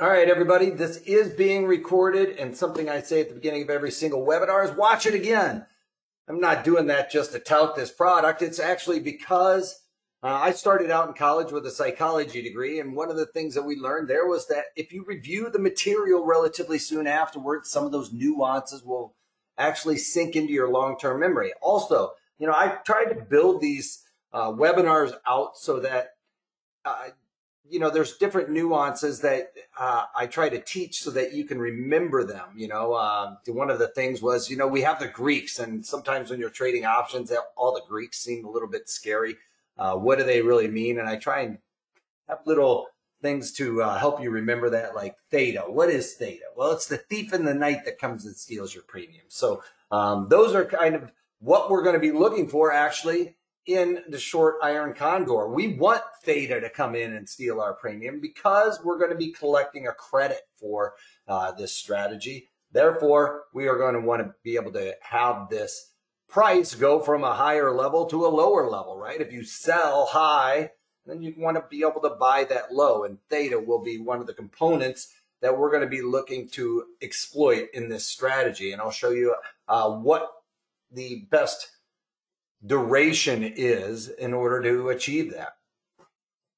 All right, everybody, this is being recorded, and something I say at the beginning of every single webinar is watch it again. I'm not doing that just to tout this product. It's actually because uh, I started out in college with a psychology degree, and one of the things that we learned there was that if you review the material relatively soon afterwards, some of those nuances will actually sink into your long-term memory. Also, you know, I tried to build these uh, webinars out so that uh, you know, there's different nuances that uh, I try to teach so that you can remember them. You know, uh, one of the things was, you know, we have the Greeks, and sometimes when you're trading options, all the Greeks seem a little bit scary. Uh, what do they really mean? And I try and have little things to uh, help you remember that, like theta. What is theta? Well, it's the thief in the night that comes and steals your premium. So um, those are kind of what we're going to be looking for actually in the short iron condor. We want theta to come in and steal our premium because we're going to be collecting a credit for uh, this strategy. Therefore, we are going to want to be able to have this price go from a higher level to a lower level, right? If you sell high, then you want to be able to buy that low, and theta will be one of the components that we're going to be looking to exploit in this strategy. And I'll show you uh, what the best duration is in order to achieve that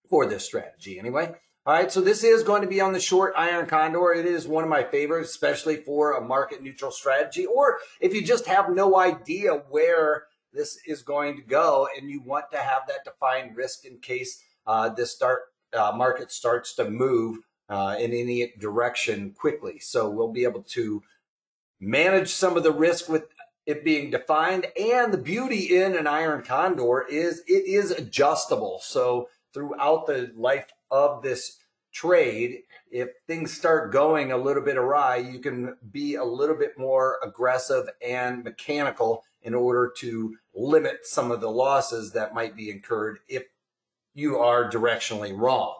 for this strategy anyway. All right, so this is going to be on the short iron condor. It is one of my favorites, especially for a market neutral strategy, or if you just have no idea where this is going to go and you want to have that defined risk in case uh, this start uh, market starts to move uh, in any direction quickly. So we'll be able to manage some of the risk with it being defined. And the beauty in an iron condor is it is adjustable. So throughout the life of this trade, if things start going a little bit awry, you can be a little bit more aggressive and mechanical in order to limit some of the losses that might be incurred if you are directionally wrong.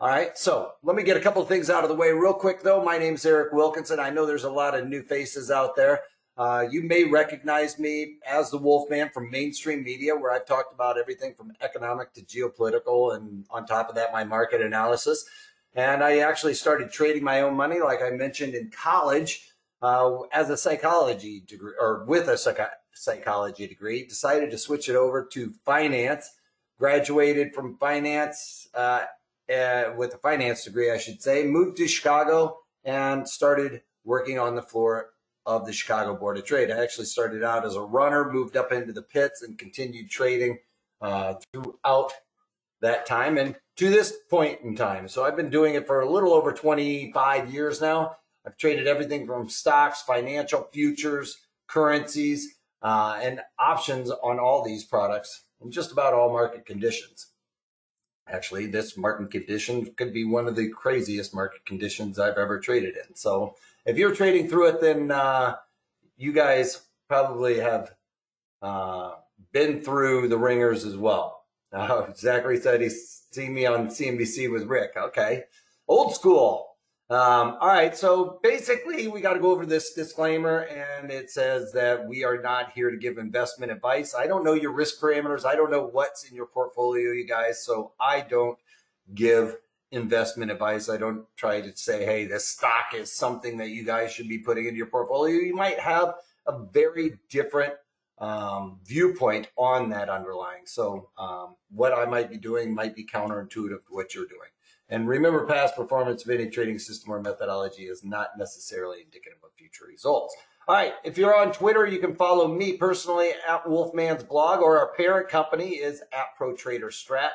All right, so let me get a couple of things out of the way real quick, though. My name's Eric Wilkinson. I know there's a lot of new faces out there. Uh, you may recognize me as the Wolfman from mainstream media, where I've talked about everything from economic to geopolitical, and on top of that, my market analysis. And I actually started trading my own money, like I mentioned in college, uh, as a psychology degree or with a psych- psychology degree. Decided to switch it over to finance. Graduated from finance uh, uh with a finance degree, I should say. Moved to Chicago and started working on the floor of the Chicago Board of Trade. I actually started out as a runner, moved up into the pits, and continued trading uh, throughout that time and to this point in time. So I've been doing it for a little over 25 years now. I've traded everything from stocks, financial futures, currencies, uh, and options on all these products in just about all market conditions. Actually, this market condition could be one of the craziest market conditions I've ever traded in. So if you're trading through it, then uh, you guys probably have uh, been through the ringers as well. Uh, Zachary said he's seen me on CNBC with Rick. Okay, old school. Um, all right, so basically, we got to go over this disclaimer, and it says that we are not here to give investment advice. I don't know your risk parameters. I don't know what's in your portfolio, you guys. So I don't give investment advice. I don't try to say, hey, this stock is something that you guys should be putting into your portfolio. You might have a very different um, viewpoint on that underlying. So, um, what I might be doing might be counterintuitive to what you're doing. And remember, past performance of any trading system or methodology is not necessarily indicative of future results. All right, if you're on Twitter, you can follow me personally at Wolfman's blog, or our parent company is at ProTrader Strat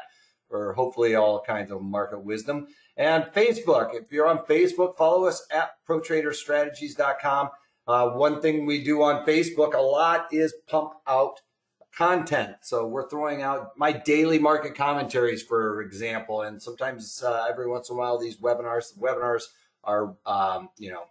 for hopefully all kinds of market wisdom. And Facebook, if you're on Facebook, follow us at ProTraderStrategies.com. Uh, one thing we do on Facebook a lot is pump out content. So we're throwing out my daily market commentaries, for example, and sometimes uh, every once in a while these webinars, webinars are, um, you know,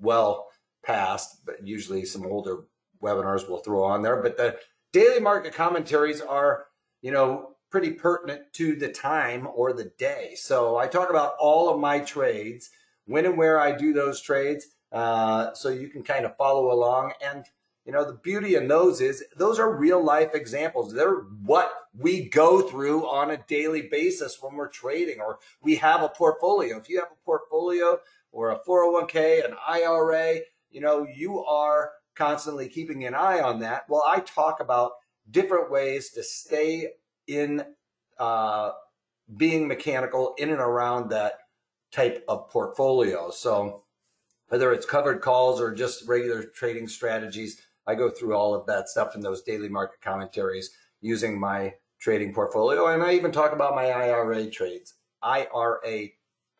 well past, but usually some older webinars we'll throw on there. But the daily market commentaries are, you know, pretty pertinent to the time or the day. So I talk about all of my trades, when and where I do those trades, uh, so you can kind of follow along. And you know, the beauty in those is those are real life examples. They're what we go through on a daily basis when we're trading or we have a portfolio. If you have a portfolio or a 401k, an IRA, you know, you are constantly keeping an eye on that. Well, I talk about different ways to stay in uh, being mechanical in and around that type of portfolio. So whether it's covered calls or just regular trading strategies, I go through all of that stuff in those daily market commentaries using my trading portfolio. And I even talk about my IRA trades, IRA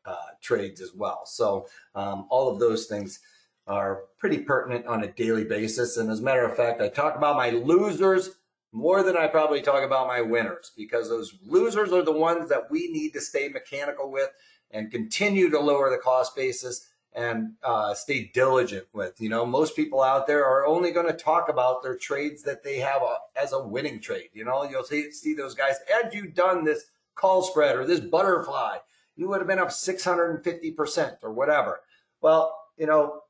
uh, trades as well. So um, all of those things are pretty pertinent on a daily basis. And as a matter of fact, I talk about my losers more than I probably talk about my winners because those losers are the ones that we need to stay mechanical with and continue to lower the cost basis and uh, stay diligent with. You know, most people out there are only going to talk about their trades that they have a, as a winning trade. You know, you'll see, see those guys, had you done this call spread or this butterfly, you would have been up 650% or whatever. Well, you know,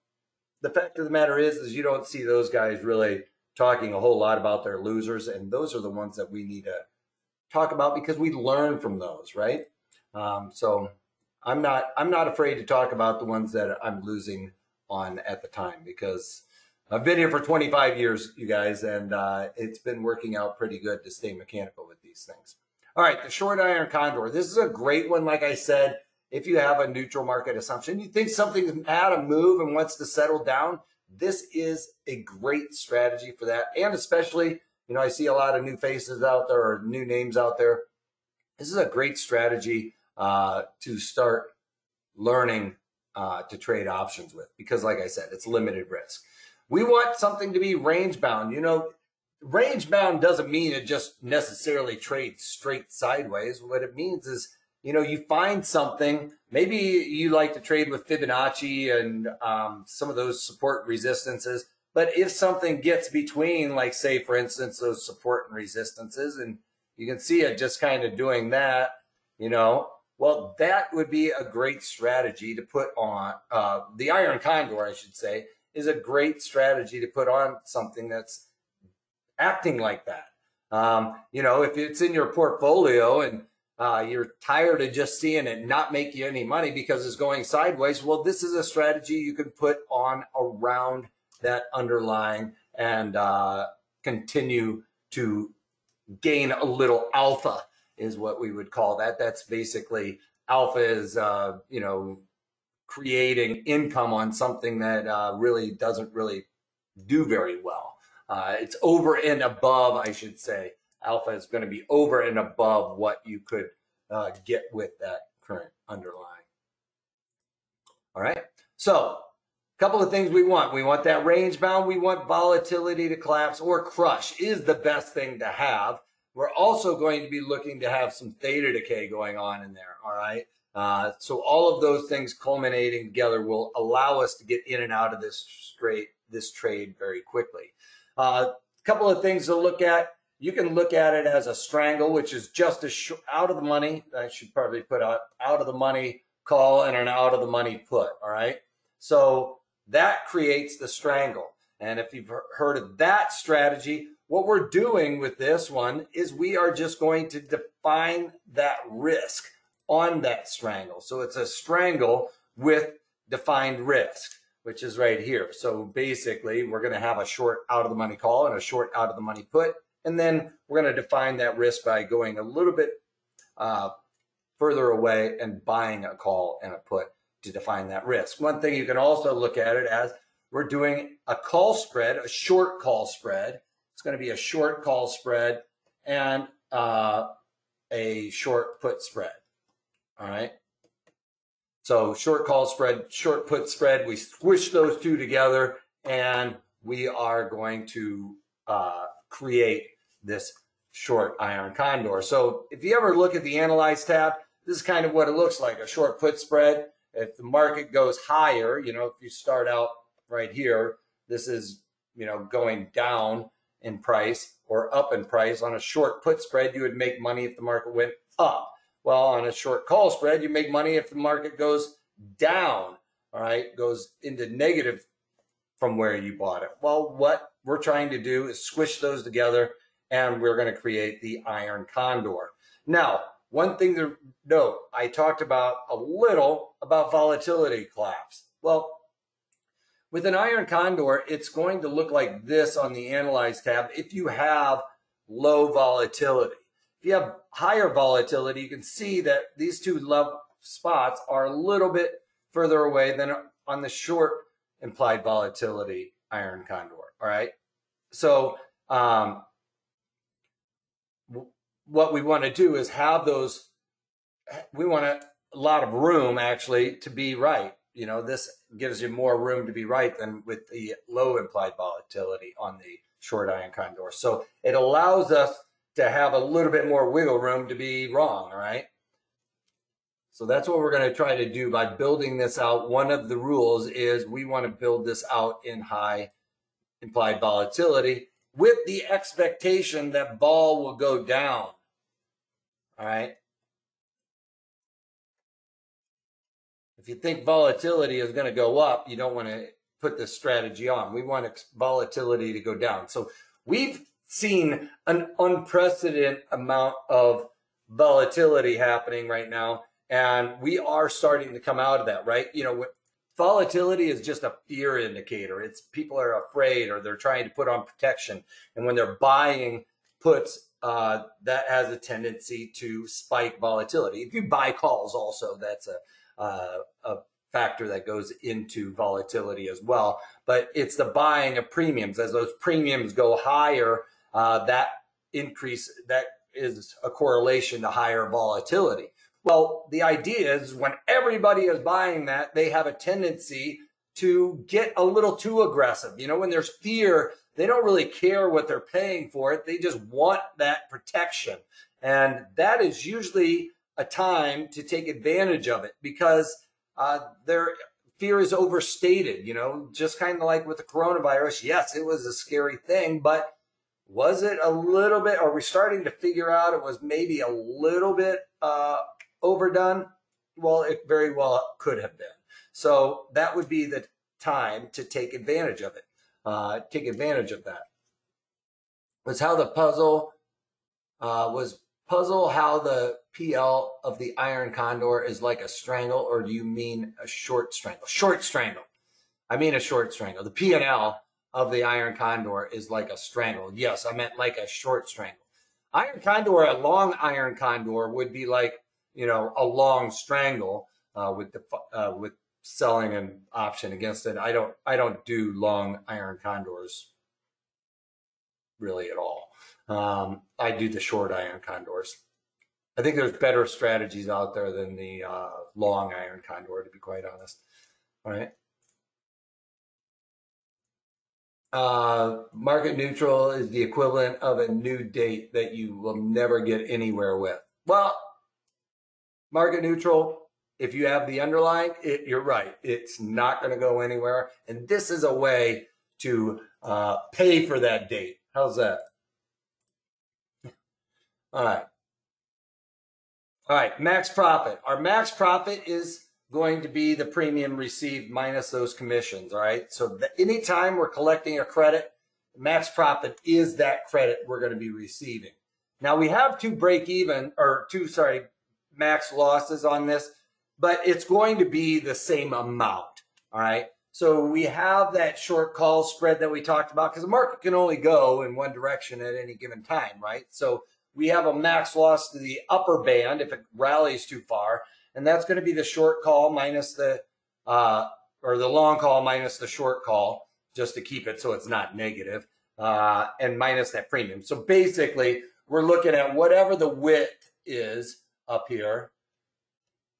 the fact of the matter is, is you don't see those guys really talking a whole lot about their losers. And those are the ones that we need to talk about because we learn from those, right? Um, so I'm not I'm not afraid to talk about the ones that I'm losing on at the time because I've been here for 25 years, you guys, and uh, it's been working out pretty good to stay mechanical with these things. All right, the short iron condor. This is a great one. Like I said, if you have a neutral market assumption, you think something's had a move and wants to settle down, this is a great strategy for that. And especially, you know, I see a lot of new faces out there or new names out there. This is a great strategy uh, to start learning uh, to trade options with because, like I said, it's limited risk. We want something to be range bound. You know, range bound doesn't mean it just necessarily trades straight sideways. What it means is, you know, you find something. Maybe you like to trade with Fibonacci and um, some of those support resistances. But if something gets between, like say, for instance, those support and resistances, and you can see it just kind of doing that, you know, well, that would be a great strategy to put on. Uh, the iron condor, I should say, is a great strategy to put on something that's acting like that. Um, you know, if it's in your portfolio and uh, you're tired of just seeing it not make you any money because it's going sideways, well, this is a strategy you can put on around that underlying and uh, continue to gain a little alpha is what we would call that. That's basically alpha is, uh, you know, creating income on something that uh, really doesn't really do very well. Uh, it's over and above, I should say. Alpha is going to be over and above what you could uh, get with that current underlying. All right. So a couple of things we want. We want that range bound. We want volatility to collapse or crush is the best thing to have. We're also going to be looking to have some theta decay going on in there. All right. Uh, so all of those things culminating together will allow us to get in and out of this straight this trade very quickly. A uh, couple of things to look at. You can look at it as a strangle, which is just a sh- out of the money. I should probably put out out of the money call and an out of the money put. All right. So that creates the strangle. And if you've heard of that strategy, what we're doing with this one is we are just going to define that risk on that strangle. So it's a strangle with defined risk, which is right here. So basically, we're going to have a short out of the money call and a short out of the money put. And then we're going to define that risk by going a little bit uh, further away and buying a call and a put to define that risk. One thing you can also look at it as we're doing a call spread, a short call spread, it's going to be a short call spread and uh, a short put spread. All right. So short call spread, short put spread, we squish those two together and we are going to uh, create this short iron condor. So if you ever look at the analyze tab, this is kind of what it looks like, a short put spread. If the market goes higher, you know, if you start out right here, this is, you know, going down in price or up in price. On a short put spread, you would make money if the market went up. Well, on a short call spread, you make money if the market goes down, all right, goes into negative from where you bought it. Well, what we're trying to do is squish those together and we're going to create the iron condor. Now, one thing to note, I talked about a little about volatility collapse. Well, with an iron condor, it's going to look like this on the Analyze tab if you have low volatility. If you have higher volatility, you can see that these two love spots are a little bit further away than on the short implied volatility iron condor. All right. So um, what we want to do is have those, we want a, lot of room actually to be right. You know, this gives you more room to be right than with the low implied volatility on the short iron condor. So it allows us to have a little bit more wiggle room to be wrong. Right. So that's what we're going to try to do by building this out. One of the rules is we want to build this out in high implied volatility with the expectation that vol will go down. All right. If you think volatility is going to go up, you don't want to put this strategy on. We want volatility to go down. So we've seen an unprecedented amount of volatility happening right now. And we are starting to come out of that, right? You know, volatility is just a fear indicator. It's people are afraid or they're trying to put on protection. And when they're buying puts, uh, that has a tendency to spike volatility. If you buy calls, also that's a, uh, a factor that goes into volatility as well. But it's the buying of premiums. As those premiums go higher, uh, that increase that is a correlation to higher volatility. Well, the idea is when everybody is buying that, they have a tendency to get a little too aggressive. You know, when there's fear, they don't really care what they're paying for it. They just want that protection. And that is usually a time to take advantage of it because uh, their fear is overstated, you know, just kind of like with the coronavirus. Yes, it was a scary thing, but was it a little bit, are we starting to figure out it was maybe a little bit uh, overdone? Well, it very well could have been. So that would be the time to take advantage of it. Uh, take advantage of that. Was how the puzzle uh, was puzzle how the PL of the iron condor is like a strangle, or do you mean a short strangle? Short strangle. I mean a short strangle. The P and L of the iron condor is like a strangle. Yes, I meant like a short strangle. Iron condor, a long iron condor would be like you know, a long strangle uh, with the uh, with selling an option against it. I don't I don't do long iron condors really at all. Um, I do the short iron condors. I think there's better strategies out there than the uh, long iron condor, to be quite honest. All right. Uh, market neutral is the equivalent of a new date that you will never get anywhere with. Well, market neutral. If you have the underlying, it, you're right. It's not going to go anywhere. And this is a way to uh, pay for that date. How's that? All right. All right, max profit. Our max profit is going to be the premium received minus those commissions. All right. So the, anytime we're collecting a credit, max profit is that credit we're going to be receiving. Now we have two break even or two, sorry, max losses on this, but it's going to be the same amount. All right. So we have that short call spread that we talked about because the market can only go in one direction at any given time, right? So we have a max loss to the upper band if it rallies too far, and that's going to be the short call minus the uh, or the long call minus the short call, just to keep it so it's not negative, uh, and minus that premium. So basically, we're looking at whatever the width is up here,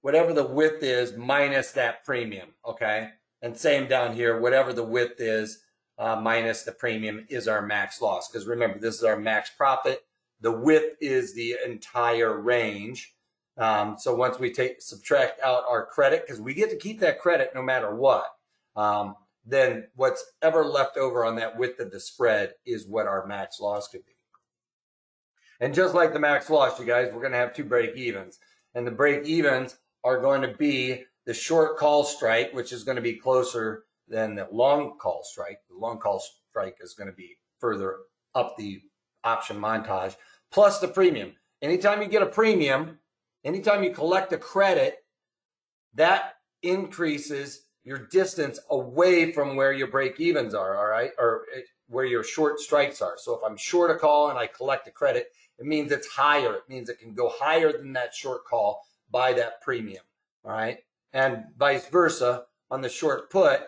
whatever the width is minus that premium, okay? And same down here, whatever the width is uh, minus the premium is our max loss. Because remember, this is our max profit. The width is the entire range. Um, so once we take subtract out our credit, because we get to keep that credit no matter what, um, then what's ever left over on that width of the spread is what our max loss could be. And just like the max loss, you guys, we're going to have two break evens. And the break evens are going to be the short call strike, which is going to be closer than the long call strike. The long call strike is going to be further up the option montage, plus the premium. Anytime you get a premium, anytime you collect a credit, that increases your distance away from where your break evens are, all right, or eh, where your short strikes are. So if I'm short a call and I collect a credit, it means it's higher. It means it can go higher than that short call by that premium, all right? And vice versa on the short put,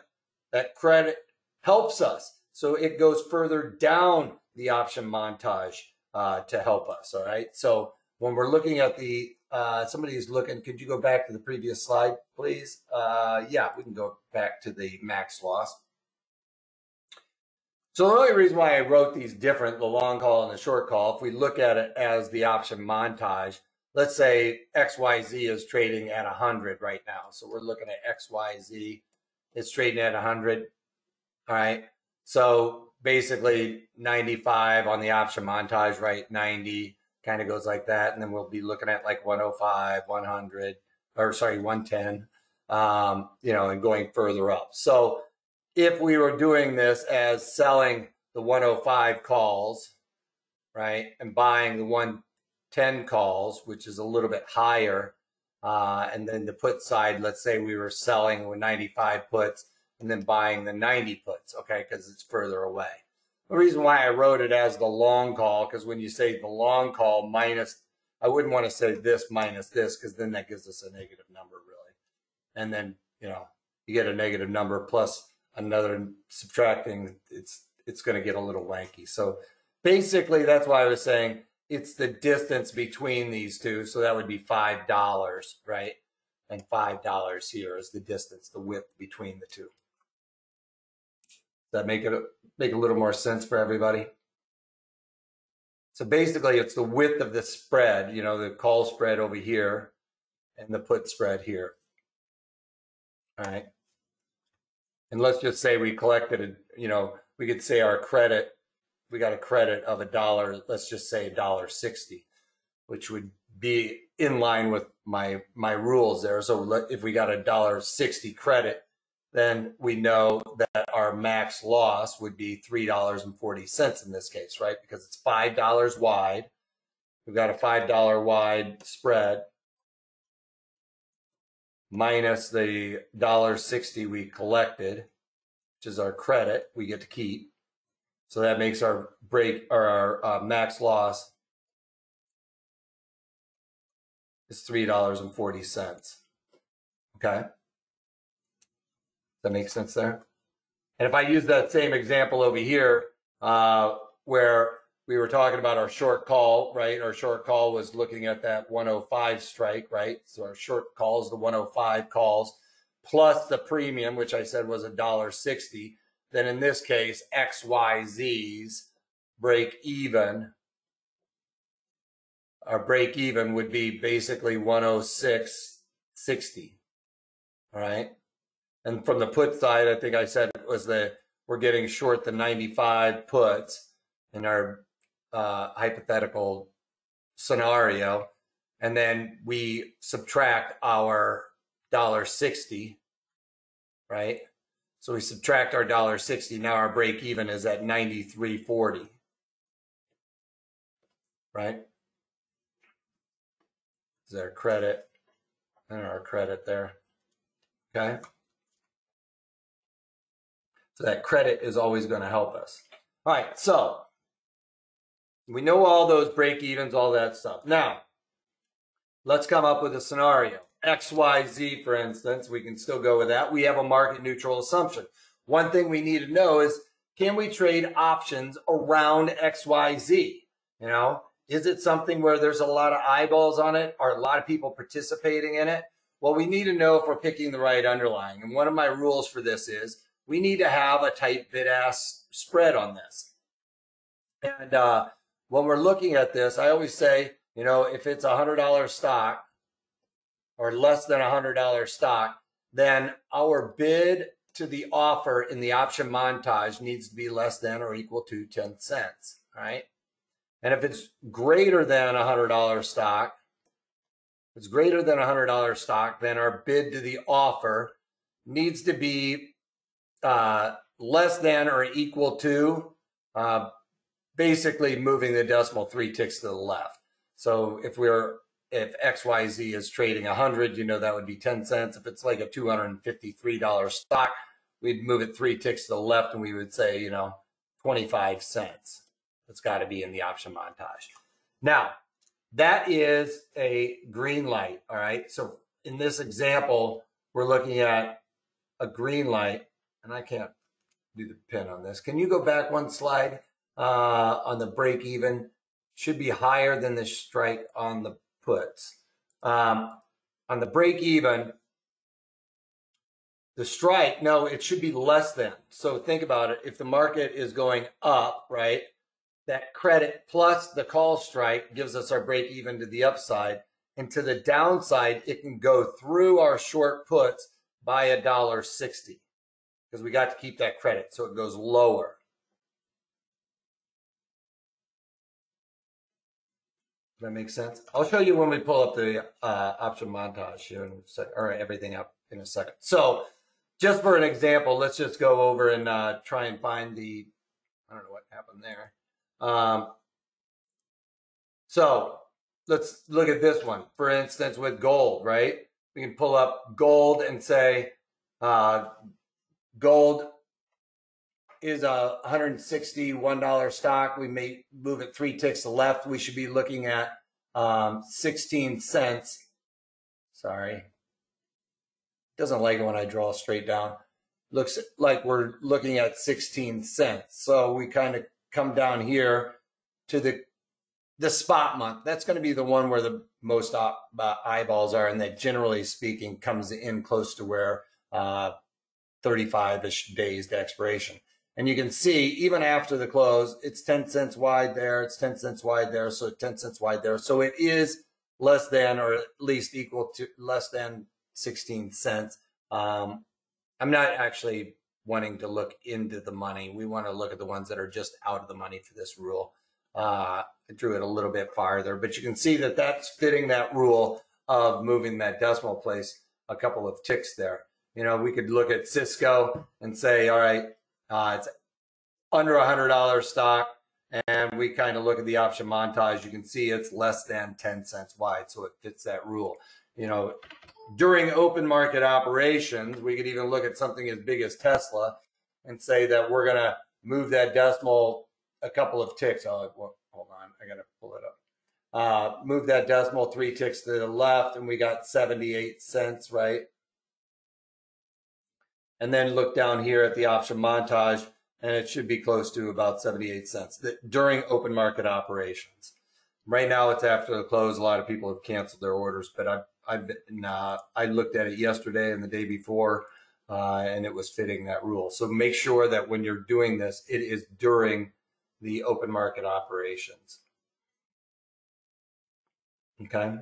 that credit helps us. So it goes further down the option montage uh, to help us, all right? So when we're looking at the uh, somebody's looking. Could you go back to the previous slide, please? Uh, yeah, we can go back to the max loss. So the only reason why I wrote these different, the long call and the short call, if we look at it as the option montage, let's say XYZ is trading at 100 right now. So we're looking at XYZ. It's trading at 100. All right. So basically 95 on the option montage, right? 90 kind of goes like that. And then we'll be looking at like 105, 100, or sorry, 110, um, you know, and going further up. So if we were doing this as selling the 105 calls, right, and buying the 110 calls, which is a little bit higher, uh, and then the put side, let's say we were selling with 95 puts and then buying the 90 puts, okay, because it's further away. The reason why I wrote it as the long call, because when you say the long call minus, I wouldn't want to say this minus this, because then that gives us a negative number, really. And then, you know, you get a negative number plus another subtracting, it's it's going to get a little wanky. So basically, that's why I was saying it's the distance between these two. So that would be five dollars, right? And five dollars here is the distance, the width between the two. Does that make it make a little more sense for everybody? So basically, it's the width of the spread, you know, the call spread over here and the put spread here. All right. And let's just say we collected, you know, we could say our credit, we got a credit of a dollar, let's just say a dollar 60, which would be in line with my my rules there. So if we got a dollar 60 credit, then we know that our max loss would be $3.40 in this case, right? Because it's $5 wide. We've got a $5 wide spread minus the $1.60 we collected, which is our credit we get to keep. So that makes our break or our uh, max loss is $3.40. Okay that makes sense there? And if I use that same example over here, uh, where we were talking about our short call, right? Our short call was looking at that 105 strike, right? So our short calls, the 105 calls, plus the premium, which I said was a dollar sixty. Then in this case, XYZ's break even. Our break even would be basically 106.60. All right. And from the put side, I think I said it was that we're getting short the 95 puts in our uh, hypothetical scenario. And then we subtract our dollar sixty, right? So we subtract our dollar sixty. Now our break even is at 93.40, right? Is our credit and our credit there. Okay. So that credit is always going to help us. All right, so we know all those break evens, all that stuff. Now, let's come up with a scenario. XYZ, for instance, we can still go with that. We have a market neutral assumption. One thing we need to know is can we trade options around XYZ? You know, is it something where there's a lot of eyeballs on it? Are a lot of people participating in it? Well, we need to know if we're picking the right underlying. And one of my rules for this is we need to have a tight bid ask spread on this. And uh, when we're looking at this, I always say, you know, if it's a hundred dollar stock or less than a hundred dollar stock, then our bid to the offer in the option montage needs to be less than or equal to 10 cents, right? And if it's greater than a hundred dollar stock, if it's greater than a hundred dollar stock, then our bid to the offer needs to be uh, less than or equal to, uh, basically moving the decimal three ticks to the left. So if we're if XYZ is trading 100, you know that would be 10 cents. If it's like a $253 stock, we'd move it three ticks to the left and we would say, you know, 25 cents. It's got to be in the option montage. Now, that is a green light. All right. So in this example, we're looking at a green light, and I can't do the pin on this. Can you go back one slide uh, on the break even? Should be higher than the strike on the puts. Um, on the break even, the strike, no, it should be less than. So think about it. If the market is going up, right, that credit plus the call strike gives us our break even to the upside. And to the downside, it can go through our short puts by a dollar sixty because we got to keep that credit. So it goes lower. That make sense? I'll show you when we pull up the uh, option montage here and set or everything up in a second. So just for an example, let's just go over and uh, try and find the, I don't know what happened there. Um, so let's look at this one. For instance, with gold, right? We can pull up gold and say uh, gold is a $161 stock. We may move it three ticks left. We should be looking at um, 16 cents. Sorry. Doesn't like it when I draw straight down. Looks like we're looking at 16 cents. So we kind of come down here to the the spot month. That's going to be the one where the most uh, eyeballs are, and that generally speaking comes in close to where uh, 35-ish days to expiration. And you can see even after the close, it's 10 cents wide there, it's 10 cents wide there, so 10 cents wide there. So it is less than or at least equal to less than 16 cents. Um, I'm not actually wanting to look into the money. We want to look at the ones that are just out of the money for this rule. Uh, I drew it a little bit farther, but you can see that that's fitting that rule of moving that decimal place a couple of ticks there. You know, we could look at Cisco and say, all right, uh, it's under a hundred dollar stock, and we kind of look at the option montage. You can see it's less than 10 cents wide, so it fits that rule. You know, during open market operations, we could even look at something as big as Tesla and say that we're going to move that decimal a couple of ticks. Oh, hold on, I got to pull it up. Uh, move that decimal three ticks to the left, and we got 78 cents, right? And then look down here at the option montage, and it should be close to about 78 cents during open market operations. Right now, it's after the close. A lot of people have canceled their orders, but I've I've been, uh, I looked at it yesterday and the day before, uh, and it was fitting that rule. So make sure that when you're doing this, it is during the open market operations. Okay.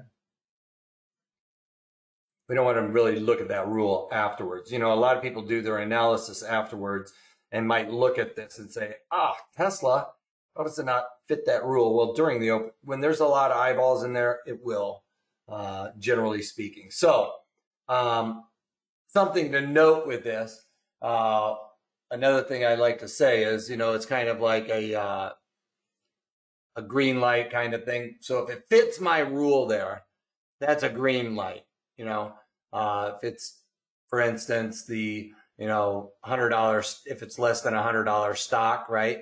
We don't want to really look at that rule afterwards. You know, a lot of people do their analysis afterwards and might look at this and say, ah, Tesla, how does it not fit that rule? Well, during the open, when there's a lot of eyeballs in there, it will. Uh, generally speaking. So, um, something to note with this. Uh, another thing I like to say is, you know, it's kind of like a uh, a green light kind of thing. So if it fits my rule there, that's a green light. You know, uh, if it's, for instance, the you know hundred dollars, if it's less than a hundred dollar stock, right?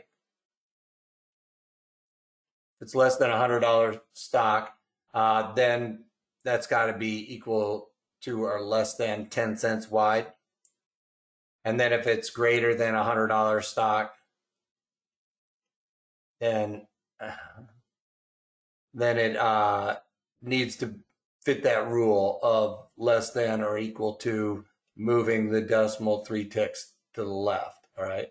If it's less than a hundred dollar stock, uh, then that's got to be equal to or less than 10 cents wide. And then if it's greater than a hundred dollar stock, then then it uh, needs to fit that rule of less than or equal to moving the decimal three ticks to the left. All right.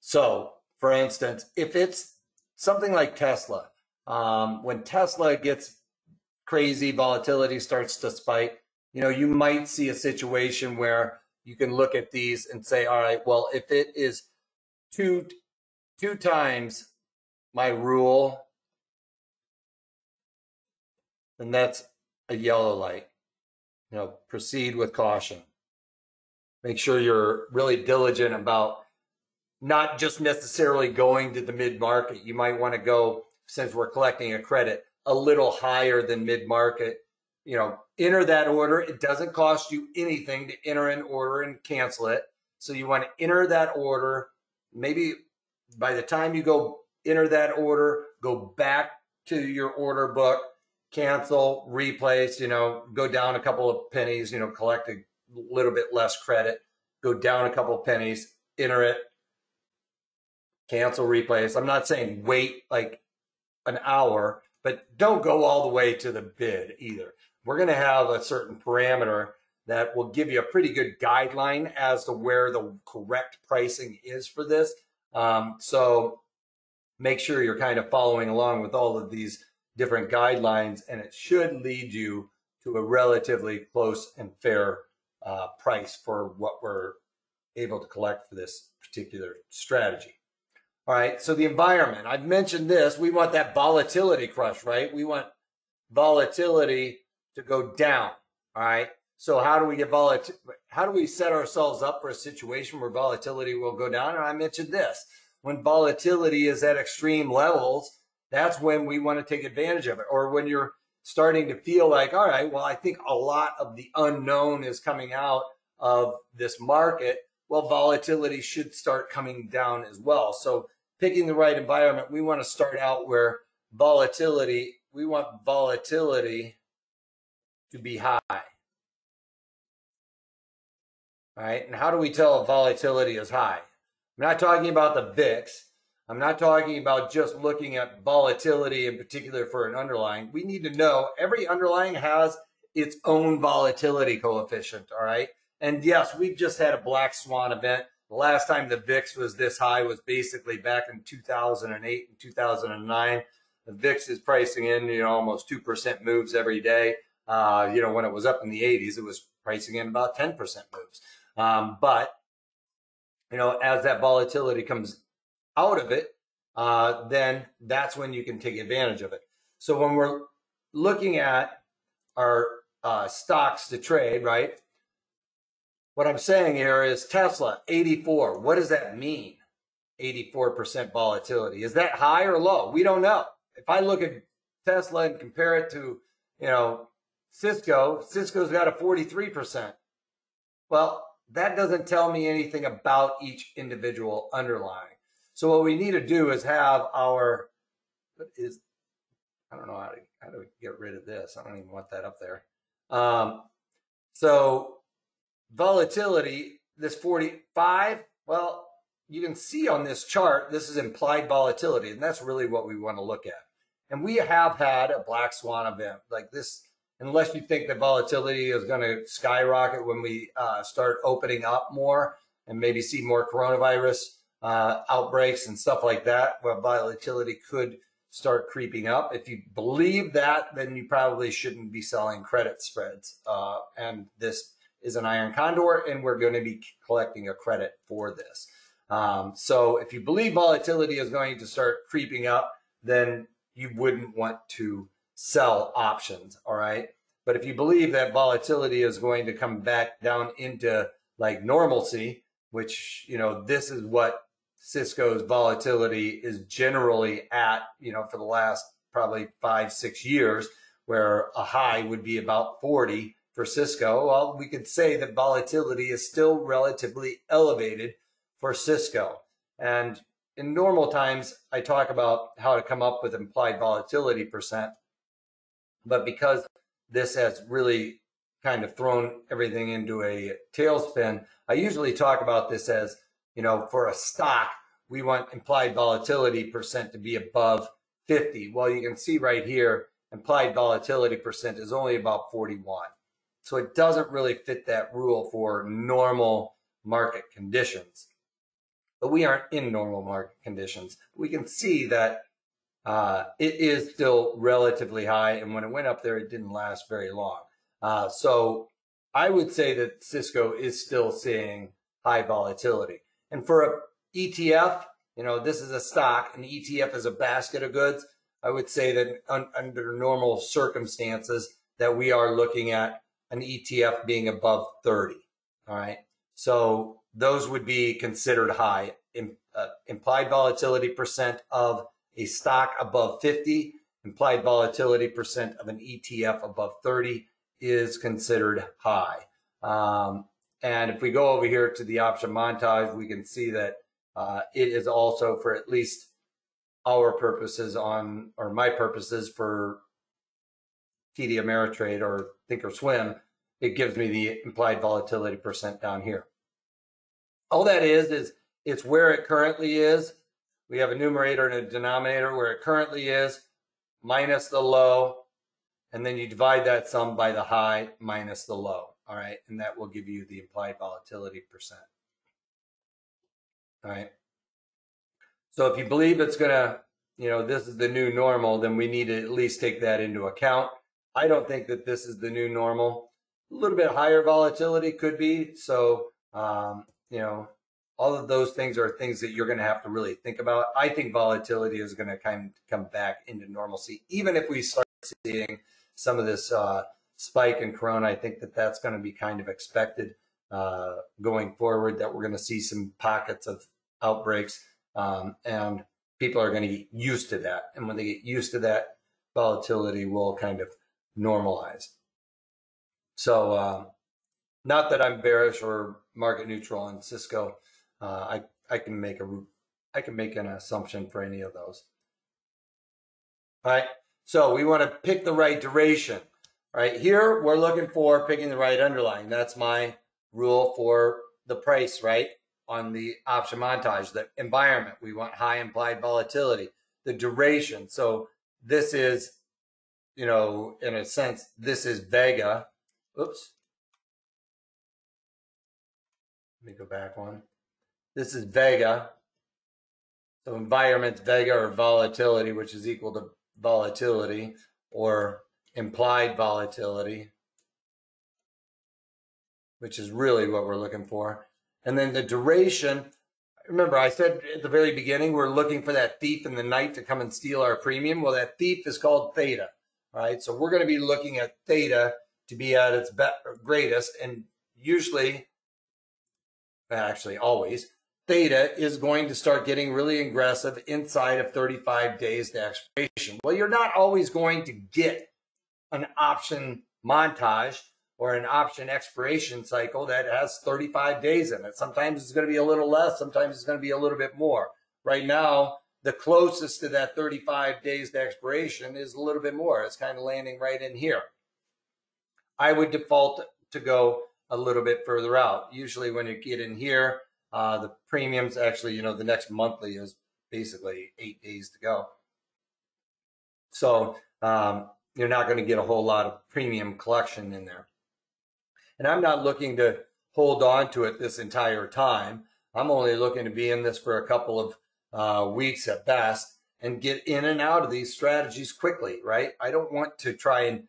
So, for instance, if it's something like Tesla, um, when Tesla gets crazy volatility starts to spike, you know, you might see a situation where you can look at these and say, all right, well, if it is two two times my rule, then that's a yellow light. You know, proceed with caution. make sure you're really diligent about not just necessarily going to the mid market. You might want to go, since we're collecting a credit, a little higher than mid market. You know, enter that order. It doesn't cost you anything to enter an order and cancel it. So you want to enter that order. Maybe by the time you go enter that order, go back to your order book, cancel, replace, you know, go down a couple of pennies, you know, collect a little bit less credit, go down a couple of pennies, enter it, cancel, replace. I'm not saying wait like an hour, but don't go all the way to the bid either. We're going to have a certain parameter that will give you a pretty good guideline as to where the correct pricing is for this. Um, so make sure you're kind of following along with all of these different guidelines, and it should lead you to a relatively close and fair uh, price for what we're able to collect for this particular strategy. All right, so the environment, I've mentioned this. We want that volatility crush, right? We want volatility to go down. All right. So how do we get volatility? How do we set ourselves up for a situation where volatility will go down? And I mentioned this when volatility is at extreme levels, that's when we want to take advantage of it. Or when you're starting to feel like, all right, well, I think a lot of the unknown is coming out of this market. Well, volatility should start coming down as well. So picking the right environment, we want to start out where volatility, we want volatility to be high. All right. And how do we tell if volatility is high? I'm not talking about the VIX. I'm not talking about just looking at volatility in particular for an underlying. We need to know every underlying has its own volatility coefficient. All right. And yes, we've just had a black swan event. The last time the VIX was this high was basically back in 2008 and 2009. The VIX is pricing in, you know, almost 2% moves every day. Uh, you know, when it was up in the 80s, it was pricing in about 10% moves. Um, but, you know, as that volatility comes out of it, uh, then that's when you can take advantage of it. So when we're looking at our uh, stocks to trade, right? What I'm saying here is Tesla 84. What does that mean? 84% volatility. Is that high or low? We don't know. If I look at Tesla and compare it to, you know, Cisco, Cisco's got a 43%. Well, that doesn't tell me anything about each individual underlying. So what we need to do is have our, what is, I don't know how to, how to get rid of this. I don't even want that up there. Um, so volatility, this 45, well, you can see on this chart, this is implied volatility, and that's really what we want to look at. And we have had a black swan event like this, unless you think that volatility is going to skyrocket when we uh, start opening up more and maybe see more coronavirus uh, outbreaks and stuff like that, where volatility could start creeping up. If you believe that, then you probably shouldn't be selling credit spreads. Uh, and this is an iron condor, and we're going to be collecting a credit for this. Um, so if you believe volatility is going to start creeping up, then you wouldn't want to sell options. All right. But if you believe that volatility is going to come back down into like normalcy, which, you know, this is what Cisco's volatility is generally at, you know, for the last probably five, six years, where a high would be about 40 for Cisco, well, we could say that volatility is still relatively elevated for Cisco. And in normal times, I talk about how to come up with implied volatility percent. But because this has really kind of thrown everything into a tailspin, I usually talk about this as, you know, for a stock, we want implied volatility percent to be above 50. Well, you can see right here, implied volatility percent is only about 41. So it doesn't really fit that rule for normal market conditions. But we aren't in normal market conditions. We can see that uh, it is still relatively high. And when it went up there, it didn't last very long. Uh, so I would say that Cisco is still seeing high volatility. And for a ETF, you know, this is a stock, an ETF is a basket of goods. I would say that un under normal circumstances that we are looking at an ETF being above 30. All right. So those would be considered high. uh, implied volatility percent of a stock above 50, implied volatility percent of an ETF above 30 is considered high. Um, and if we go over here to the option montage, we can see that uh, it is also for at least our purposes on, or my purposes for TD Ameritrade or Thinkorswim, it gives me the implied volatility percent down here. All that is, is it's where it currently is. We have a numerator and a denominator where it currently is minus the low, and then you divide that sum by the high minus the low. All right, and that will give you the implied volatility percent. All right. So if you believe it's going to, you know, this is the new normal, then we need to at least take that into account. I don't think that this is the new normal. A little bit higher volatility could be. So, um, you know, all of those things are things that you're going to have to really think about. I think volatility is going to kind of come back into normalcy, even if we start seeing some of this uh, spike in corona. I think that that's going to be kind of expected uh, going forward. That we're going to see some pockets of outbreaks, um, and people are going to get used to that. And when they get used to that, volatility will kind of normalize. So, uh, not that I'm bearish or market neutral on Cisco. Uh, I I can make a I can make an assumption for any of those. All right. So we want to pick the right duration. Right. Here we're looking for picking the right underlying. That's my rule for the price, right? On the option montage, the environment. We want high implied volatility. The duration. So this is, you know, in a sense, this is Vega. Oops. Let me go back one. This is vega. So environment's vega or volatility, which is equal to volatility or implied volatility, which is really what we're looking for. And then the duration, remember I said at the very beginning, we're looking for that thief in the night to come and steal our premium. Well, that thief is called theta, right? So we're going to be looking at theta to be at its greatest. And usually, actually always, theta is going to start getting really aggressive inside of 35 days to expiration. Well, you're not always going to get an option montage or an option expiration cycle that has 35 days in it. Sometimes it's going to be a little less, sometimes it's going to be a little bit more. Right now, the closest to that 35 days to expiration is a little bit more. It's kind of landing right in here. I would default to go a little bit further out. Usually when you get in here, uh, the premiums actually, you know, the next monthly is basically eight days to go. So um, you're not going to get a whole lot of premium collection in there. And I'm not looking to hold on to it this entire time. I'm only looking to be in this for a couple of uh, weeks at best and get in and out of these strategies quickly, right? I don't want to try and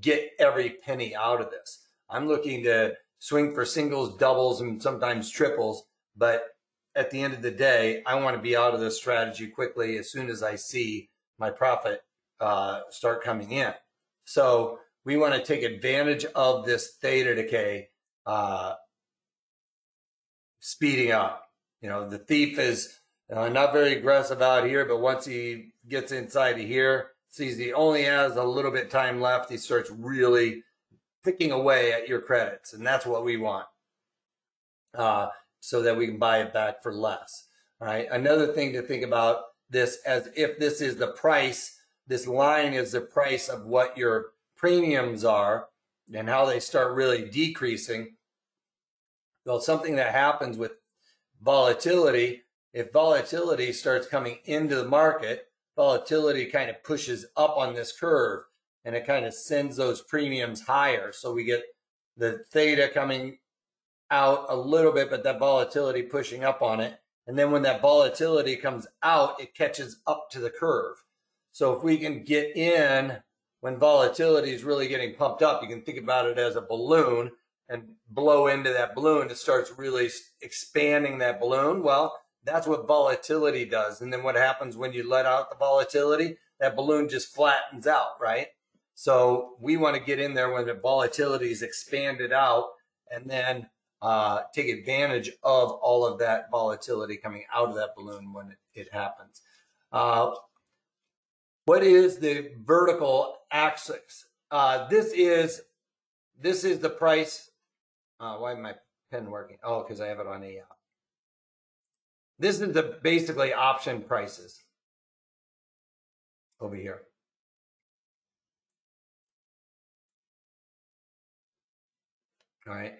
get every penny out of this. I'm looking to swing for singles, doubles, and sometimes triples but at the end of the day, I want to be out of this strategy quickly as soon as I see my profit uh, start coming in. So we want to take advantage of this theta decay uh, speeding up. You know, the thief is uh, not very aggressive out here, but once he gets inside of here, sees he only has a little bit time left, he starts really picking away at your credits, and that's what we want. Uh, so that we can buy it back for less. All right. Another thing to think about this as if this is the price, this line is the price of what your premiums are and how they start really decreasing. Well, something that happens with volatility, if volatility starts coming into the market, volatility kind of pushes up on this curve and it kind of sends those premiums higher. So we get the theta coming out a little bit, but that volatility pushing up on it. And then when that volatility comes out, it catches up to the curve. So if we can get in when volatility is really getting pumped up, you can think about it as a balloon and blow into that balloon. It starts really expanding that balloon. Well, that's what volatility does. And then what happens when you let out the volatility? That balloon just flattens out, right? So we want to get in there when the volatility is expanded out and then uh, take advantage of all of that volatility coming out of that balloon when it, it happens. Uh, what is the vertical axis? Uh, this is this is the price. Uh, why am my pen working? Oh, because I have it on a. Uh, this is the basically option prices over here. All right.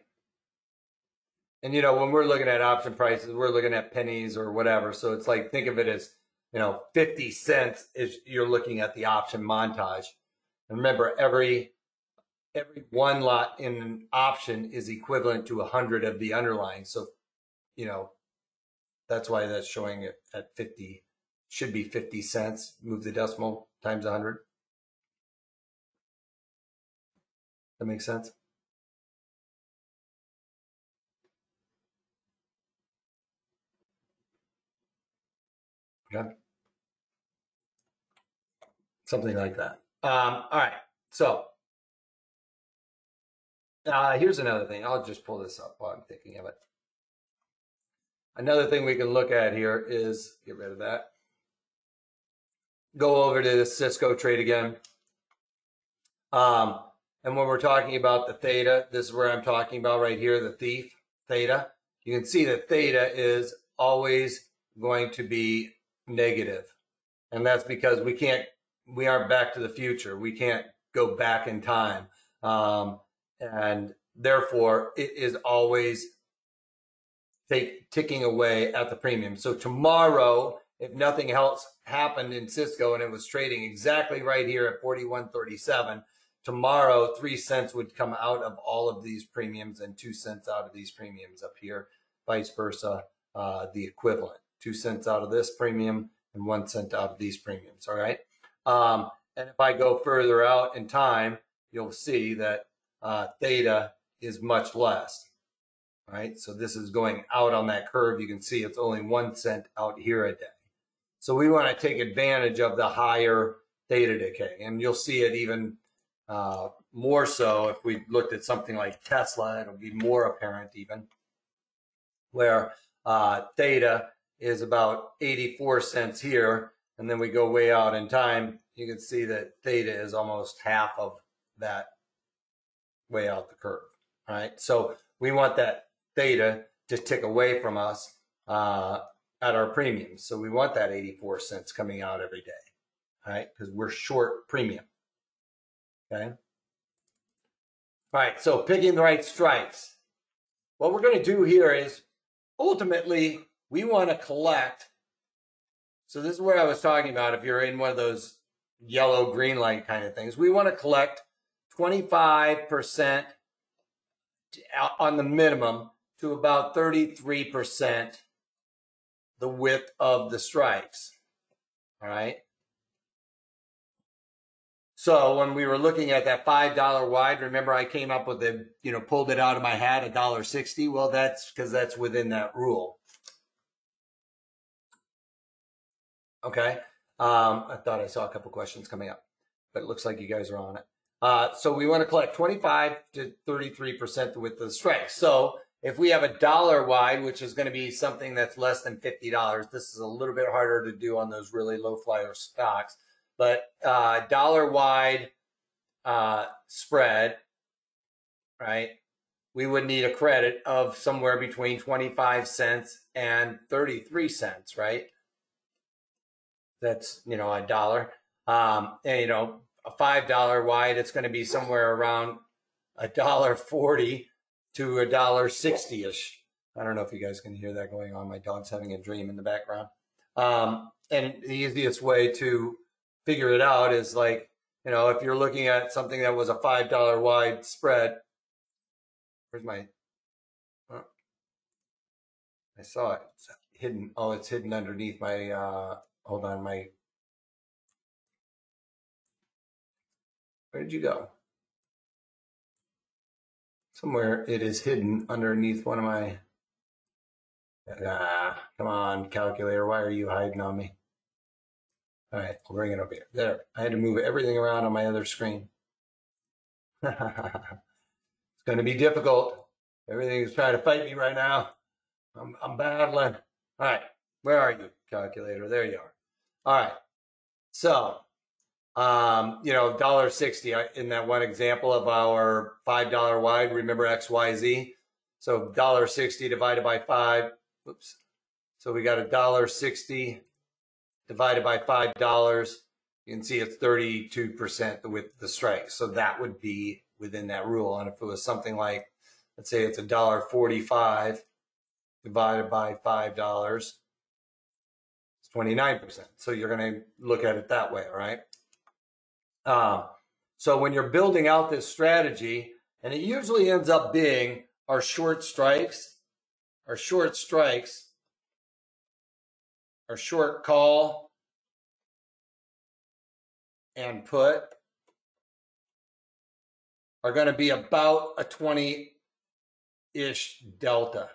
And you know, when we're looking at option prices, we're looking at pennies or whatever. So it's like think of it as, you know, 50 cents is you're looking at the option montage. And remember, every every one lot in an option is equivalent to a hundred of the underlying. So, you know, that's why that's showing it at 50, should be 50 cents. Move the decimal times 100. That makes sense? Okay. Something like that. Um, all right. So uh, here's another thing. I'll just pull this up while I'm thinking of it. Another thing we can look at here is get rid of that. Go over to the Cisco trade again. Um, and when we're talking about the theta, this is where I'm talking about right here, the thief theta. You can see that theta is always going to be negative. And that's because we can't, we aren't back to the future. We can't go back in time. Um, and therefore, it is always take, ticking away at the premium. So tomorrow, if nothing else happened in Cisco and it was trading exactly right here at 41.37, tomorrow three cents would come out of all of these premiums and two cents out of these premiums up here, vice versa, uh, the equivalent. Two cents out of this premium and one cent out of these premiums, all right? Um, and if I go further out in time, you'll see that uh, theta is much less right? So this is going out on that curve. You can see it's only one cent out here a day. So we want to take advantage of the higher theta decay. And you'll see it even uh, more so if we looked at something like Tesla, it'll be more apparent even, where uh, theta is about 84 cents here. And then we go way out in time, you can see that theta is almost half of that way out the curve, right? So we want that theta to tick away from us uh, at our premiums. So we want that 84 cents coming out every day, right? Because we're short premium. Okay. All right. So picking the right strikes. What we're going to do here is ultimately we want to collect. So this is where I was talking about. If you're in one of those yellow green light kind of things, we want to collect 25% on the minimum to about 33% the width of the strikes. All right. So when we were looking at that five dollar wide, remember I came up with the, you know, pulled it out of my hat, a dollar sixty. Well, that's because that's within that rule. Okay. Um, I thought I saw a couple questions coming up, but it looks like you guys are on it. Uh, so we want to collect 25 to 33% with the strike. So if we have a dollar wide, which is going to be something that's less than $50, this is a little bit harder to do on those really low flyer stocks, but uh, dollar wide uh, spread, right? We would need a credit of somewhere between 25 cents and 33 cents, right? That's, you know, a dollar. Um, and, you know, a $5 wide, it's going to be somewhere around a dollar 40 to a dollar sixty ish. I don't know if you guys can hear that going on. My dog's having a dream in the background. Um, and the easiest way to figure it out is like, you know, if you're looking at something that was a five dollar wide spread. Where's my? Oh, I saw it it's hidden. Oh, it's hidden underneath my. Uh, hold on, my. Where did you go? Somewhere it is hidden underneath one of my. Ah, come on, calculator. Why are you hiding on me? All right, I'll bring it over here. There. I had to move everything around on my other screen. it's going to be difficult. Everything's trying to fight me right now. I'm, I'm battling. All right. Where are you, calculator? There you are. All right. So, um, you know, dollar sixty in that one example of our five dollar wide. Remember X Y Z. So dollar sixty divided by five. Oops. So we got a dollar sixty divided by five dollars. You can see it's thirty-two percent with the strike. So that would be within that rule. And if it was something like, let's say it's a dollar forty-five divided by five dollars, it's twenty-nine percent. So you're going to look at it that way, all right? Um, so when you're building out this strategy, and it usually ends up being our short strikes, our short strikes, our short call and put are going to be about a 20 ish delta.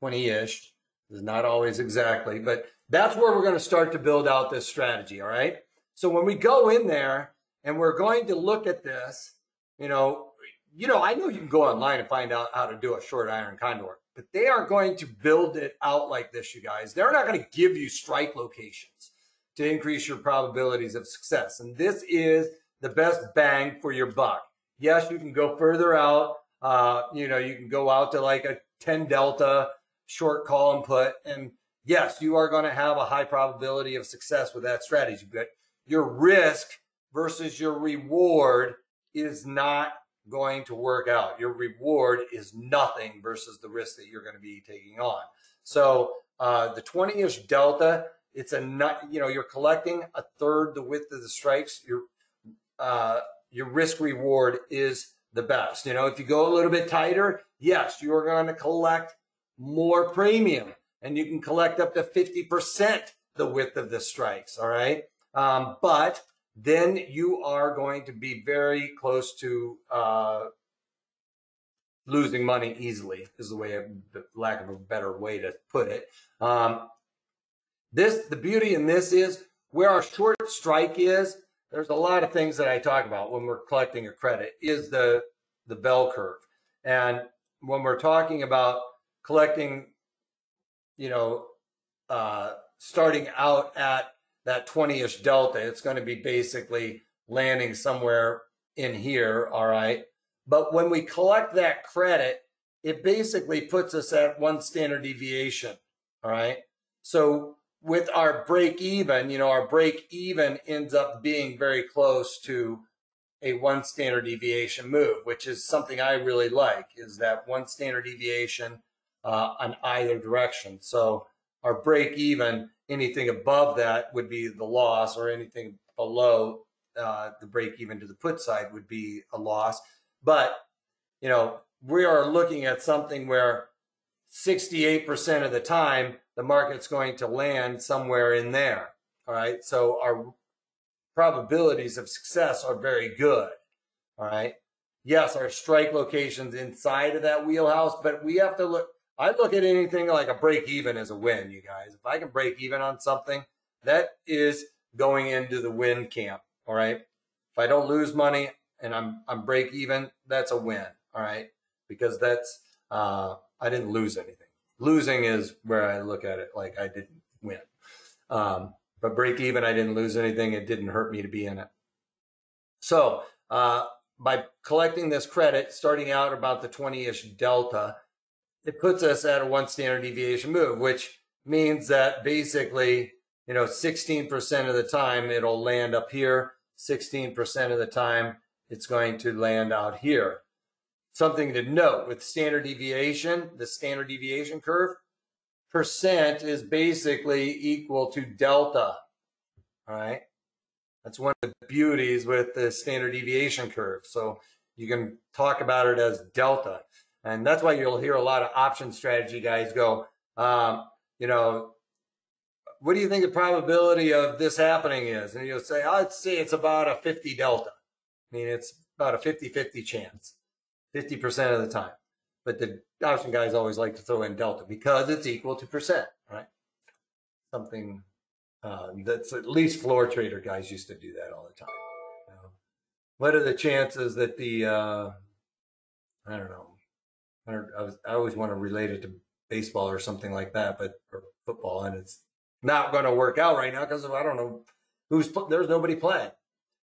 20 ish is not always exactly, but that's where we're going to start to build out this strategy. All right. So when we go in there and we're going to look at this, you know, you know, I know you can go online and find out how to do a short iron condor, but they are going to build it out like this, you guys. They're not going to give you strike locations to increase your probabilities of success. And this is the best bang for your buck. Yes, you can go further out. Uh, you know, you can go out to like a 10 delta short call and put. And yes, you are going to have a high probability of success with that strategy, but your risk versus your reward is not going to work out. Your reward is nothing versus the risk that you're going to be taking on. So uh, the 20-ish delta, it's a you know, you're collecting a third the width of the strikes. Your uh, your risk reward is the best. You know, if you go a little bit tighter, yes, you are going to collect more premium, and you can collect up to 50% the width of the strikes. All right. Um, but then you are going to be very close to uh, losing money easily is the way of the lack of a better way to put it. Um, this the beauty in this is where our short strike is. There's a lot of things that I talk about when we're collecting a credit is the the bell curve, and when we're talking about collecting, you know, uh, starting out at that 20-ish delta, it's going to be basically landing somewhere in here, all right? But when we collect that credit, it basically puts us at one standard deviation, all right? So with our break even, you know, our break even ends up being very close to a one standard deviation move, which is something I really like, is that one standard deviation uh, on either direction. So our break even anything above that would be the loss, or anything below uh, the break even to the put side would be a loss. But you know, we are looking at something where 68% of the time the market's going to land somewhere in there. All right. So our probabilities of success are very good. All right. Yes, our strike locations inside of that wheelhouse, but we have to look I look at anything like a break even as a win, you guys. If I can break even on something, that is going into the win camp. All right. If I don't lose money and I'm I'm break even, that's a win. All right. Because that's uh I didn't lose anything. Losing is where I look at it like I didn't win. Um, but break even, I didn't lose anything. It didn't hurt me to be in it. So uh, by collecting this credit, starting out about the 20-ish delta, it puts us at a one standard deviation move, which means that basically, you know, 16% of the time it'll land up here, 16% of the time it's going to land out here. Something to note with standard deviation, the standard deviation curve, percent is basically equal to delta. All right. That's one of the beauties with the standard deviation curve. So you can talk about it as delta. And that's why you'll hear a lot of option strategy guys go, um, you know, what do you think the probability of this happening is? And you'll say, I'd say it's about a 50 delta. I mean, it's about a 50 50 chance, 50% of the time. But the option guys always like to throw in delta because it's equal to percent, right? Something uh, that's at least floor trader guys used to do that all the time. You know? What are the chances that the, uh, I don't know, I, I, was, I always want to relate it to baseball or something like that, but or football, and it's not going to work out right now because I don't know who's there's nobody playing.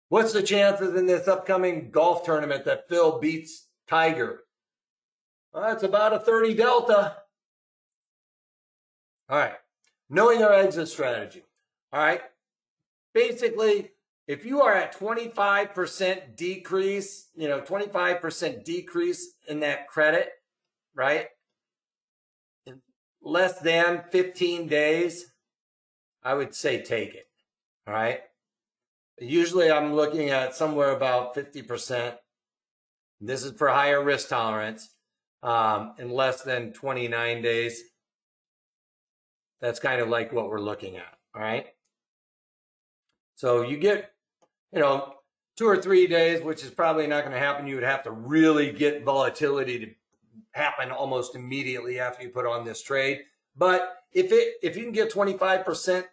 What's the chances in this upcoming golf tournament that Phil beats Tiger? Well, that's about a 30 delta. All right. Knowing our exit strategy. All right. Basically, if you are at 25% decrease, you know, 25% decrease in that credit, right? In less than 15 days, I would say take it. All right. Usually I'm looking at somewhere about 50%. This is for higher risk tolerance um, in less than 29 days. That's kind of like what we're looking at. All right. So you get, you know, two or three days, which is probably not going to happen. You would have to really get volatility to happen almost immediately after you put on this trade. But if it if you can get 25%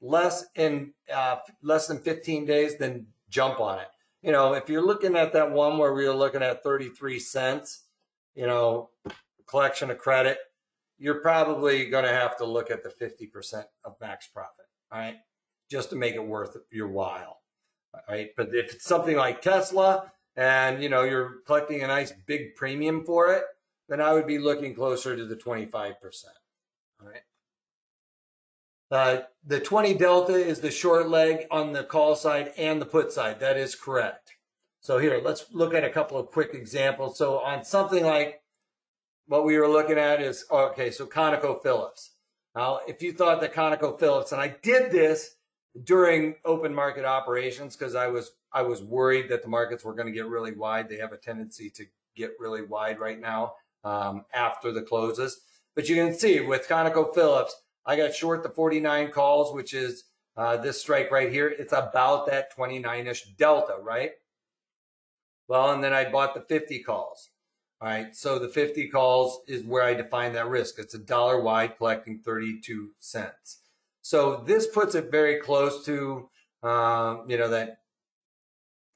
less in uh, less than 15 days, then jump on it. You know, if you're looking at that one where we were looking at 33 cents, you know, collection of credit, you're probably going to have to look at the 50% of max profit, all right, just to make it worth your while, all right? But if it's something like Tesla and, you know, you're collecting a nice big premium for it, then I would be looking closer to the 25%, all right? Uh, the 20 delta is the short leg on the call side and the put side. That is correct. So here, let's look at a couple of quick examples. So on something like what we were looking at is, okay, so ConocoPhillips. Now, if you thought that ConocoPhillips, and I did this during open market operations because I was I was worried that the markets were going to get really wide. They have a tendency to get really wide right now um, after the closes. But you can see with ConocoPhillips, I got short the 49 calls, which is uh, this strike right here. It's about that 29-ish delta, right? Well, and then I bought the 50 calls. All right, so the 50 calls is where I define that risk. It's a dollar wide collecting 32 cents. So this puts it very close to, uh, you know, that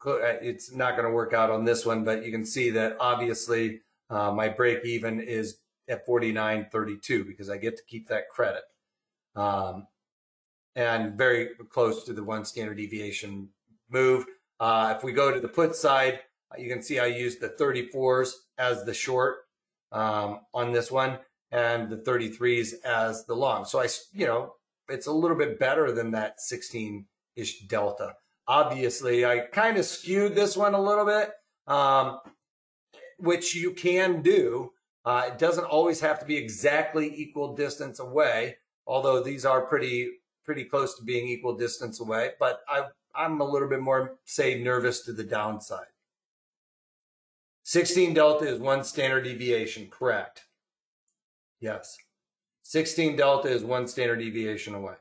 uh, it's not going to work out on this one, but you can see that obviously uh, my break even is at 49.32 because I get to keep that credit um, and very close to the one standard deviation move. Uh, if we go to the put side, you can see I used the 34s as the short um, on this one and the 33s as the long. So I, you know, it's a little bit better than that 16-ish delta. Obviously, I kind of skewed this one a little bit, um, which you can do. Uh, it doesn't always have to be exactly equal distance away although these are pretty pretty close to being equal distance away. But I, I'm a little bit more, say, nervous to the downside. 16 delta is one standard deviation, correct? Yes. 16 delta is one standard deviation away.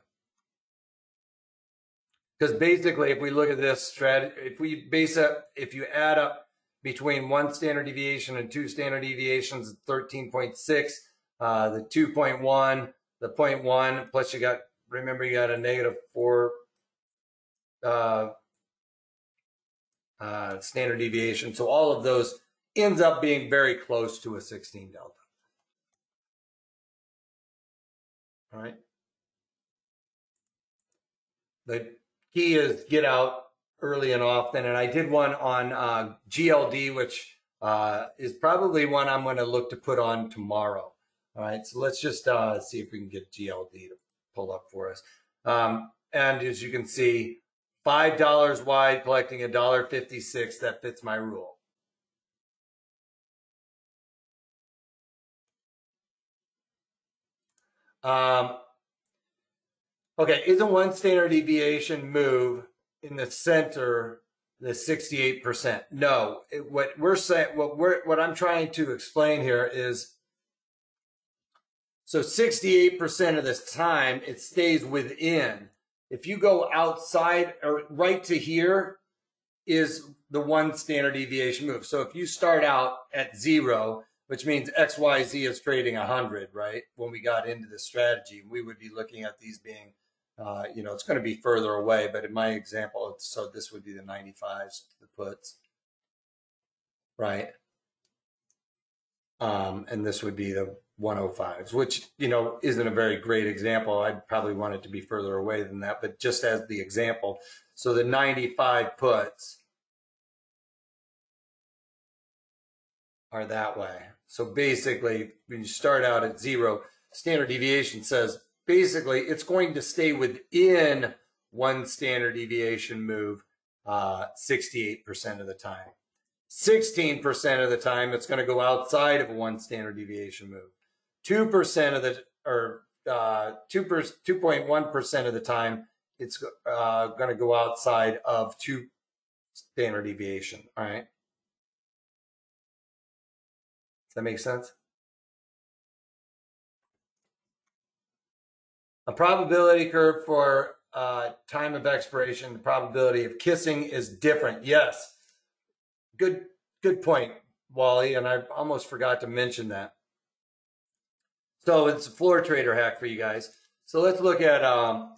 Because basically, if we look at this strategy, if we base up, if you add up between one standard deviation and two standard deviations, 13.6, uh, the 2.1, the point one, plus you got, remember you got a negative four uh, uh, standard deviation. So all of those ends up being very close to a 16 delta. All right. The key is get out early and often. And I did one on uh, GLD, which uh, is probably one I'm going to look to put on tomorrow. All right, so let's just uh, see if we can get GLD to pull up for us. Um, and as you can see, $5 wide, collecting a dollar 56 that fits my rule. Um, okay, isn't one standard deviation move in the center the 68%? No, it, what we're saying, what we're, what I'm trying to explain here is so 68% of this time, it stays within. If you go outside or right to here is the one standard deviation move. So if you start out at zero, which means XYZ is trading 100, right? When we got into the strategy, we would be looking at these being, uh, you know, it's going to be further away. But in my example, so this would be the 95s, the puts, right? Um, and this would be the 105s, which, you know, isn't a very great example. I'd probably want it to be further away than that, but just as the example. So the 95 puts are that way. So basically, when you start out at zero, standard deviation says basically it's going to stay within one standard deviation move uh, 68% of the time. 16% of the time, it's going to go outside of one standard deviation move. 2% of the, or uh, 2 2.1% of the time, it's uh, going to go outside of two standard deviation. All right. Does that make sense? A probability curve for uh, time of expiration, the probability of kissing is different. Yes. Good, good point, Wally. And I almost forgot to mention that. So it's a floor trader hack for you guys. So let's look at um,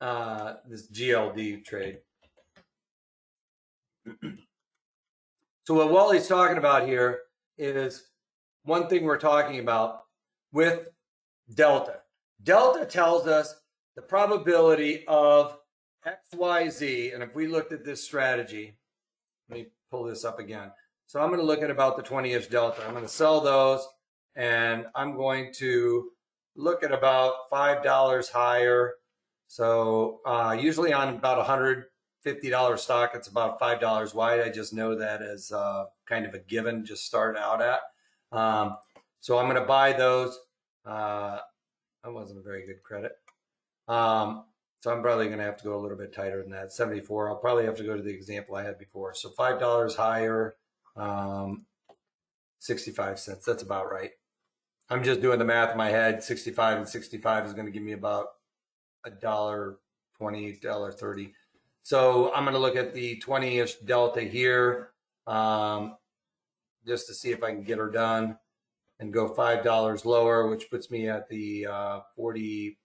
uh, this GLD trade. so what Wally's talking about here is one thing we're talking about with delta. Delta tells us the probability of XYZ, and if we looked at this strategy, let me pull this up again. So I'm going to look at about the 20-ish delta. I'm going to sell those, and I'm going to look at about $5 higher. So uh, usually on about $150 stock, it's about $5 wide. I just know that as uh, kind of a given, just start out at. Um, so I'm going to buy those. Uh, that wasn't a very good credit. Um, so I'm probably going to have to go a little bit tighter than that. 74. I'll probably have to go to the example I had before. So five dollars higher, um, 65 cents. That's about right. I'm just doing the math in my head. 65 and 65 is going to give me about a dollar 20, dollar 30. So I'm going to look at the 20-ish delta here, um, just to see if I can get her done and go five dollars lower, which puts me at the uh, 40,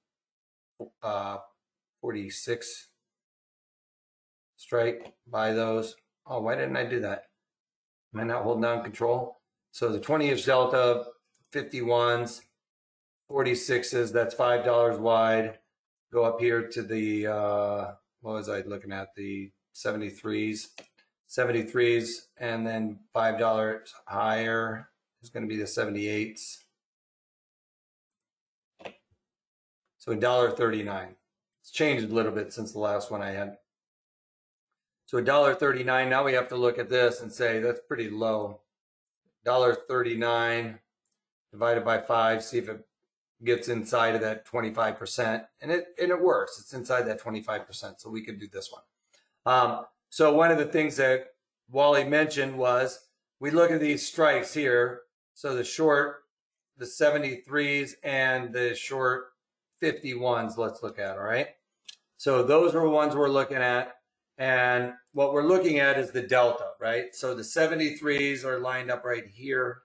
uh, 46 strike. Buy those. Oh, why didn't I do that? Am I not holding down control? So the 20 inch delta, 51s, 46s, that's $5 wide. Go up here to the, uh, what was I looking at? The 73s, 73s, and then $5 higher is going to be the 78s. So $1.39. It's changed a little bit since the last one I had. So $1.39, now we have to look at this and say that's pretty low. $1.39 divided by 5, see if it gets inside of that 25%. And it, and it works. It's inside that 25%. So we could do this one. Um, so one of the things that Wally mentioned was we look at these strikes here so the short, the 73s and the short 51s, let's look at, all right? So those are the ones we're looking at. And what we're looking at is the delta, right? So the 73s are lined up right here.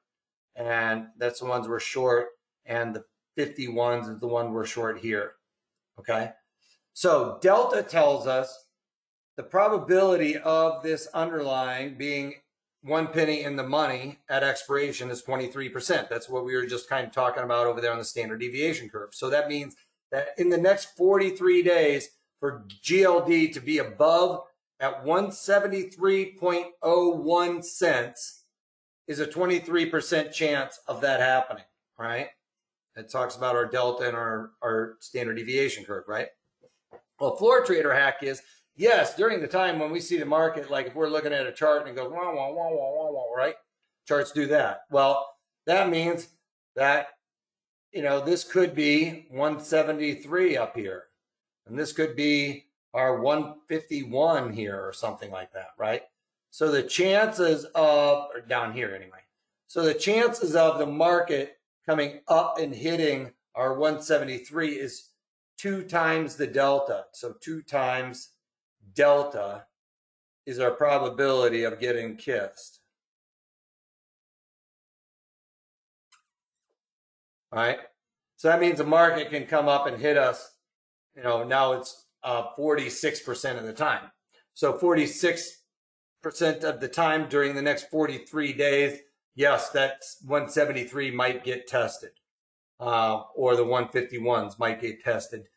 And that's the ones we're short. And the 51s is the one we're short here. Okay. So delta tells us the probability of this underlying being one penny in the money at expiration is 23%. That's what we were just kind of talking about over there on the standard deviation curve. So that means that in the next 43 days, for GLD to be above at 173.01 cents is a 23% chance of that happening, right? It talks about our delta and our, our standard deviation curve, right? Well, floor trader hack is yes, during the time when we see the market, like if we're looking at a chart and it goes wah, wah, wah, wah, wah, wah, right? Charts do that. Well, that means that, you know, this could be 173 up here. And this could be our 151 here or something like that, right? So the chances of, or down here anyway. So the chances of the market coming up and hitting our 173 is two times the delta. So two times delta is our probability of getting kissed. All right. So that means the market can come up and hit us. You know, now it's uh, 46% of the time. So 46% of the time during the next 43 days, yes, that 173 might get tested, uh, or the 151s might get tested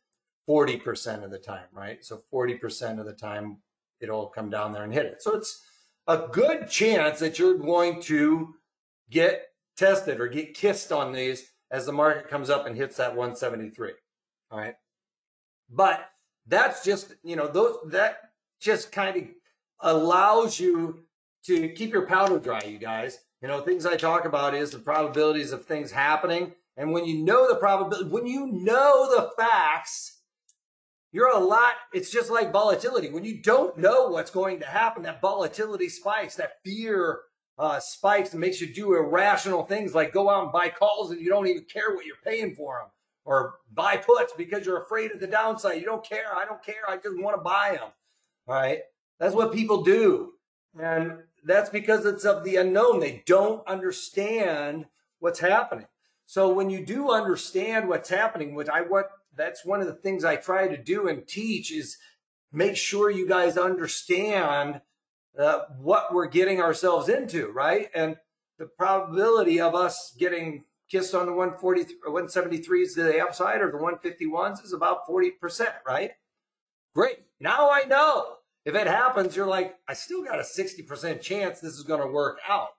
40% of the time, right? So 40% of the time it'll come down there and hit it. So it's a good chance that you're going to get tested or get kissed on these as the market comes up and hits that 173. All right. But that's just, you know, those that just kind of allows you to keep your powder dry, you guys. You know, things I talk about is the probabilities of things happening. And when you know the probability, when you know the facts, you're a lot, it's just like volatility. When you don't know what's going to happen, that volatility spikes, that fear uh, spikes and makes you do irrational things like go out and buy calls and you don't even care what you're paying for them or buy puts because you're afraid of the downside. You don't care. I don't care. I just want to buy them. All right. That's what people do. And that's because it's of the unknown. They don't understand what's happening. So when you do understand what's happening, which I what that's one of the things I try to do and teach is make sure you guys understand uh, what we're getting ourselves into, right? And the probability of us getting kissed on the 140 173s to the upside or the 151s is about 40%, right? Great. Now I know. If it happens, you're like, I still got a 60% chance this is going to work out.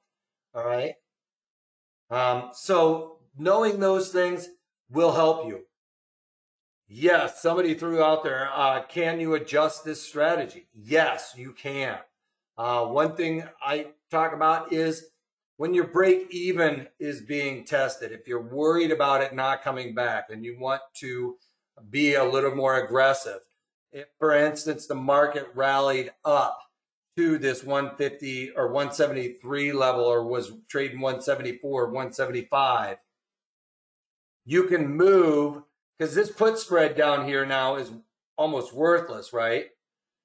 All right. Um, so knowing those things will help you. Yes, somebody threw out there, uh, can you adjust this strategy? Yes, you can. Uh, one thing I talk about is when your break even is being tested, if you're worried about it not coming back and you want to be a little more aggressive, if, for instance, the market rallied up to this 150 or 173 level or was trading 174, 175, you can move because this put spread down here now is almost worthless, right?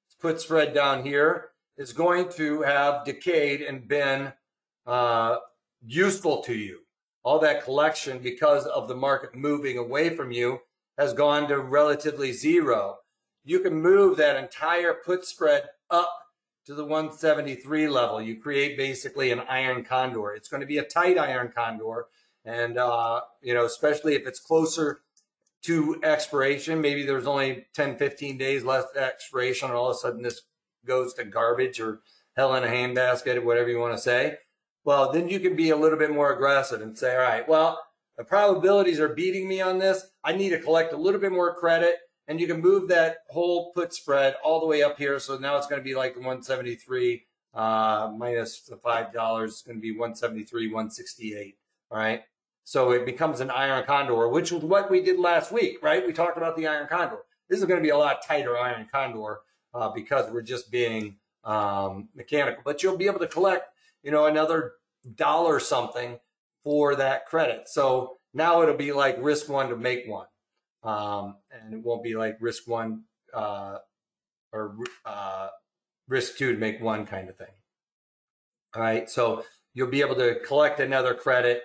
This put spread down here is going to have decayed and been uh, useful to you. All that collection, because of the market moving away from you, has gone to relatively zero. You can move that entire put spread up to the 173 level. You create basically an iron condor. It's going to be a tight iron condor. And, uh, you know, especially if it's closer to expiration, maybe there's only 10, 15 days left expiration, and all of a sudden this goes to garbage or hell in a handbasket, or whatever you want to say. Well, then you can be a little bit more aggressive and say, all right, well, the probabilities are beating me on this. I need to collect a little bit more credit. And you can move that whole put spread all the way up here. So now it's going to be like the 173 uh, minus the $5 is going to be 173, 168. All right. So it becomes an iron condor, which was what we did last week, right? We talked about the iron condor. This is going to be a lot tighter iron condor uh, because we're just being um, mechanical. But you'll be able to collect, you know, another dollar something for that credit. So now it'll be like risk one to make one, um, and it won't be like risk one uh, or uh, risk two to make one kind of thing. All right, so you'll be able to collect another credit,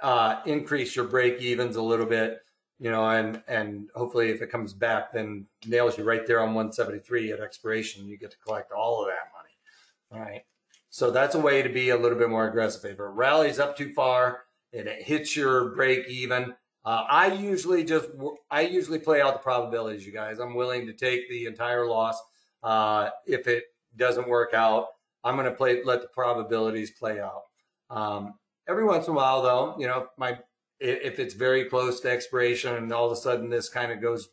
uh, increase your break evens a little bit, you know, and and hopefully if it comes back, then nails you right there on 173 at expiration. You get to collect all of that money. All right. So that's a way to be a little bit more aggressive. If it rallies up too far and it hits your break even, uh, I usually just I usually play out the probabilities, you guys. I'm willing to take the entire loss uh, if it doesn't work out. I'm going to play let the probabilities play out. Um, every once in a while, though, you know, my if it's very close to expiration and all of a sudden this kind of goes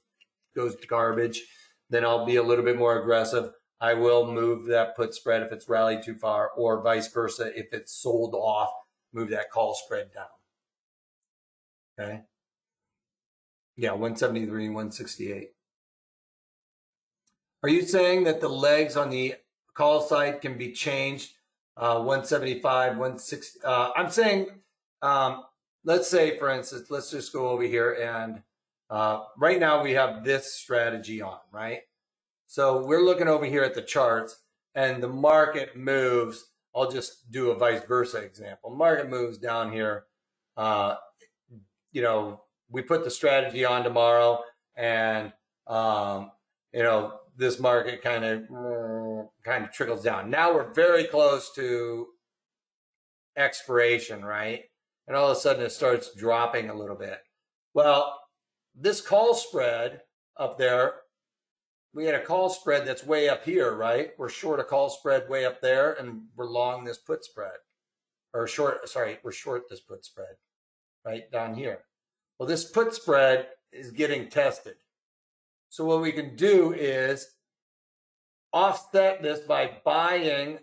goes to garbage, then I'll be a little bit more aggressive. I will move that put spread if it's rallied too far, or vice versa. If it's sold off, move that call spread down. Okay. Yeah, 173, 168. Are you saying that the legs on the call side can be changed? Uh, 175, 160. Uh, I'm saying, um, let's say, for instance, let's just go over here and uh, right now we have this strategy on, right? So we're looking over here at the charts and the market moves. I'll just do a vice versa example. Market moves down here. Uh, you know, we put the strategy on tomorrow and, um, you know, this market kind of kind of trickles down. Now we're very close to expiration, right? And all of a sudden it starts dropping a little bit. Well, this call spread up there, we had a call spread that's way up here, right? We're short a call spread way up there and we're long this put spread. Or short, sorry, we're short this put spread right down here. Well, this put spread is getting tested. So what we can do is offset this by buying,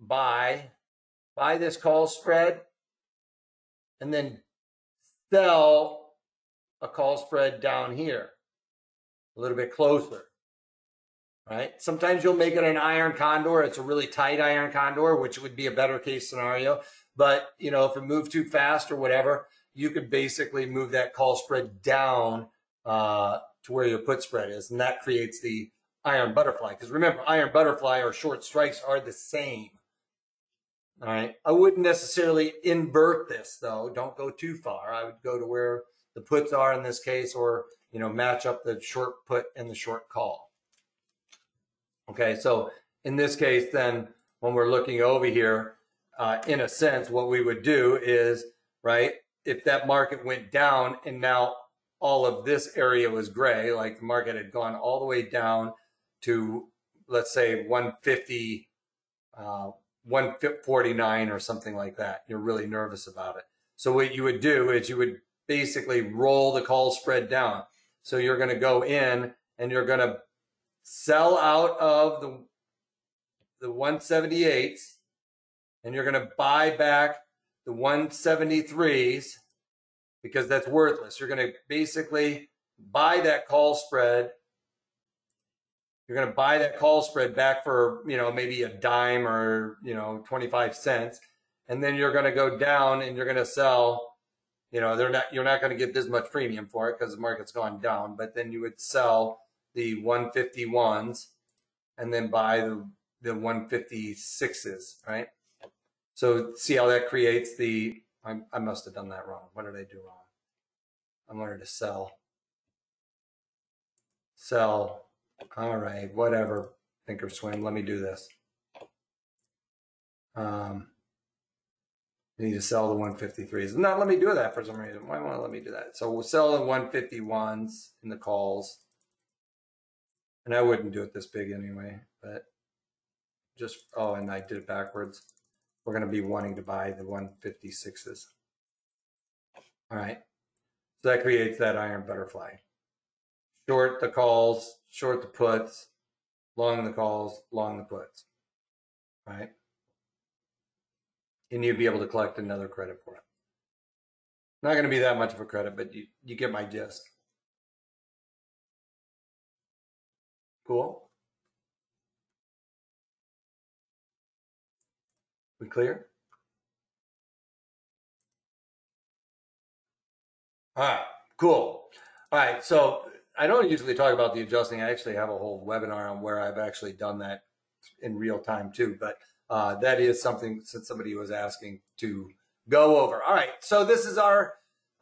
buy, buy this call spread, and then sell a call spread down here, a little bit closer, right? Sometimes you'll make it an iron condor. It's a really tight iron condor, which would be a better case scenario. But, you know, if it moved too fast or whatever, you could basically move that call spread down uh, to where your put spread is. And that creates the iron butterfly. Because remember, iron butterfly or short strikes are the same. All right. I wouldn't necessarily invert this though. Don't go too far. I would go to where the puts are in this case, or you know, match up the short put and the short call. Okay, so in this case, then when we're looking over here, uh, in a sense, what we would do is, right, if that market went down and now all of this area was gray, like the market had gone all the way down to, let's say, 150, uh, 149 or something like that. You're really nervous about it. So what you would do is you would basically roll the call spread down. So you're going to go in and you're going to sell out of the the 178s and you're going to buy back the 173s because that's worthless. You're going to basically buy that call spread. You're going to buy that call spread back for, you know, maybe a dime or, you know, 25 cents. And then you're going to go down and you're going to sell you know, they're not you're not going to get this much premium for it because the market's gone down. But then you would sell the 151s and then buy the the 156s, right? So see how that creates the. I, I must have done that wrong. What did I do wrong? I wanted to sell. Sell. All right, whatever. thinkorswim, Let me do this. Um, you need to sell the 153s. Not let me do that for some reason. Why won't let me do that? So we'll sell the 151s in the calls. And I wouldn't do it this big anyway, but just, oh, and I did it backwards. We're going to be wanting to buy the 156s. All right. So that creates that iron butterfly. Short the calls, short the puts, long the calls, long the puts. right? and you'd be able to collect another credit for it. Not going to be that much of a credit, but you, you get my gist. Cool. We clear? All right, cool. All right, so I don't usually talk about the adjusting. I actually have a whole webinar on where I've actually done that in real time too, but uh, that is something since somebody was asking to go over. All right, so this is our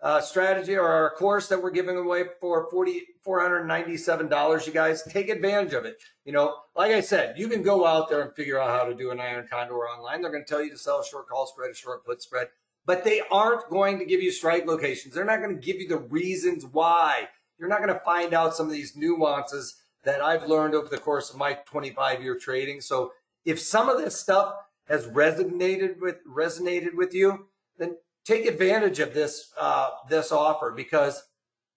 uh, strategy or our course that we're giving away for forty four hundred ninety seven dollars. You guys take advantage of it. You know, like I said, you can go out there and figure out how to do an iron condor online. They're going to tell you to sell a short call spread, a short put spread, but they aren't going to give you strike locations. They're not going to give you the reasons why. You're not going to find out some of these nuances that I've learned over the course of my 25 year trading. So if some of this stuff has resonated with resonated with you, then take advantage of this uh, this offer because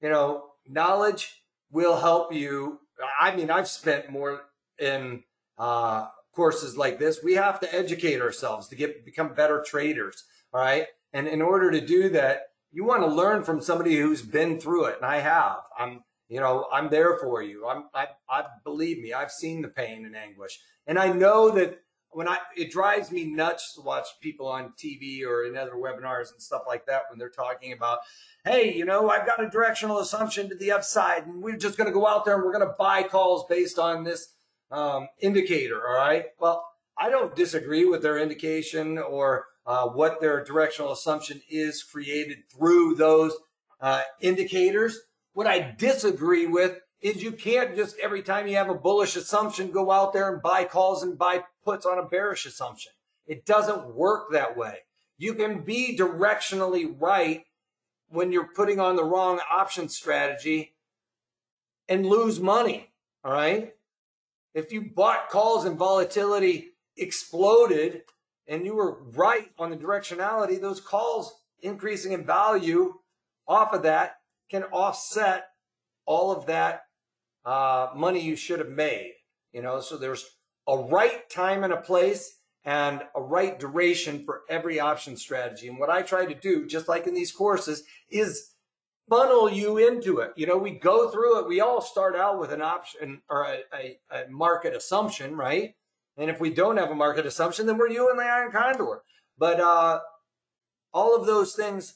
you know knowledge will help you. I mean, I've spent more in uh, courses like this. We have to educate ourselves to get become better traders. All right, and in order to do that, you want to learn from somebody who's been through it, and I have. I'm you know I'm there for you. I'm I, I believe me. I've seen the pain and anguish. And I know that when I, it drives me nuts to watch people on TV or in other webinars and stuff like that when they're talking about, hey, you know, I've got a directional assumption to the upside and we're just going to go out there and we're going to buy calls based on this um, indicator. All right. Well, I don't disagree with their indication or uh, what their directional assumption is created through those uh, indicators. What I disagree with is you can't just every time you have a bullish assumption go out there and buy calls and buy puts on a bearish assumption. It doesn't work that way. You can be directionally right when you're putting on the wrong option strategy and lose money. All right. If you bought calls and volatility exploded and you were right on the directionality, those calls increasing in value off of that can offset all of that uh, money you should have made. You know, so there's a right time and a place and a right duration for every option strategy. And what I try to do, just like in these courses, is funnel you into it. You know, we go through it. We all start out with an option or a, a, a market assumption, right? And if we don't have a market assumption, then we're you and the iron condor. But uh, all of those things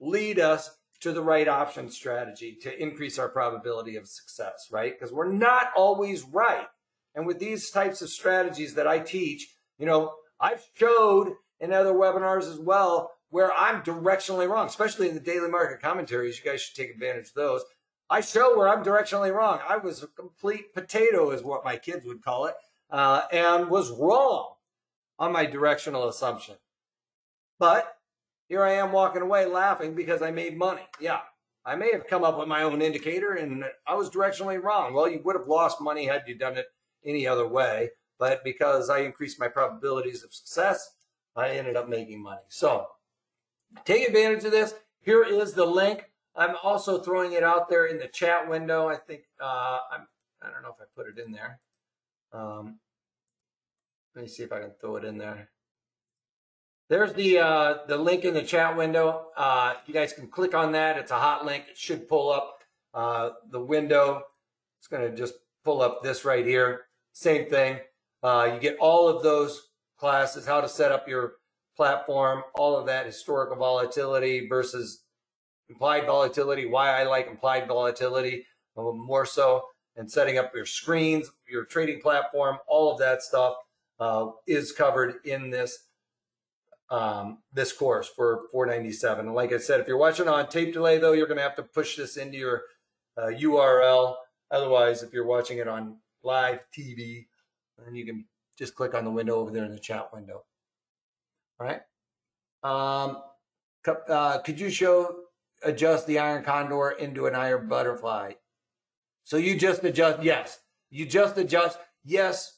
lead us to the right option strategy to increase our probability of success, right? Because we're not always right. And with these types of strategies that I teach, you know, I've showed in other webinars as well where I'm directionally wrong, especially in the daily market commentaries. You guys should take advantage of those. I show where I'm directionally wrong. I was a complete potato, is what my kids would call it, uh, and was wrong on my directional assumption. But here I am walking away laughing because I made money. Yeah, I may have come up with my own indicator and I was directionally wrong. Well, you would have lost money had you done it any other way. But because I increased my probabilities of success, I ended up making money. So take advantage of this. Here is the link. I'm also throwing it out there in the chat window. I think uh, I'm. I don't know if I put it in there. Um, let me see if I can throw it in there. There's the uh, the link in the chat window. Uh, you guys can click on that. It's a hot link. It should pull up uh, the window. It's going to just pull up this right here. Same thing. Uh, you get all of those classes, how to set up your platform, all of that historical volatility versus implied volatility, why I like implied volatility more so, and setting up your screens, your trading platform, all of that stuff uh, is covered in this um, this course for 497. And like I said, if you're watching on tape delay, though, you're going to have to push this into your uh, URL. Otherwise, if you're watching it on live TV, then you can just click on the window over there in the chat window. All right. Um, uh, could you show adjust the iron condor into an iron butterfly? So you just adjust. Yes, you just adjust. Yes.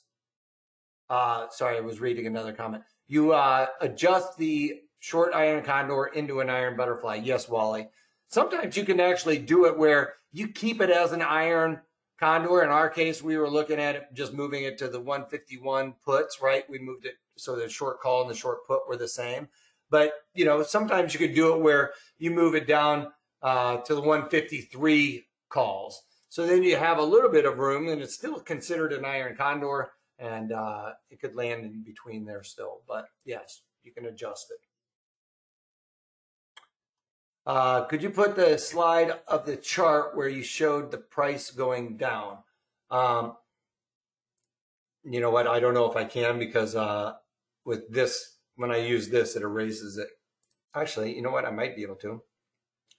Uh, sorry, I was reading another comment. You uh, adjust the short iron condor into an iron butterfly. Yes, Wally. Sometimes you can actually do it where you keep it as an iron Condor, in our case, we were looking at it just moving it to the 151 puts, right? We moved it so the short call and the short put were the same. But, you know, sometimes you could do it where you move it down uh, to the 153 calls. So then you have a little bit of room and it's still considered an iron condor and uh, it could land in between there still. But yes, you can adjust it. Uh, could you put the slide of the chart where you showed the price going down? Um, you know what? I don't know if I can because uh, with this, when I use this, it erases it. Actually, you know what? I might be able to.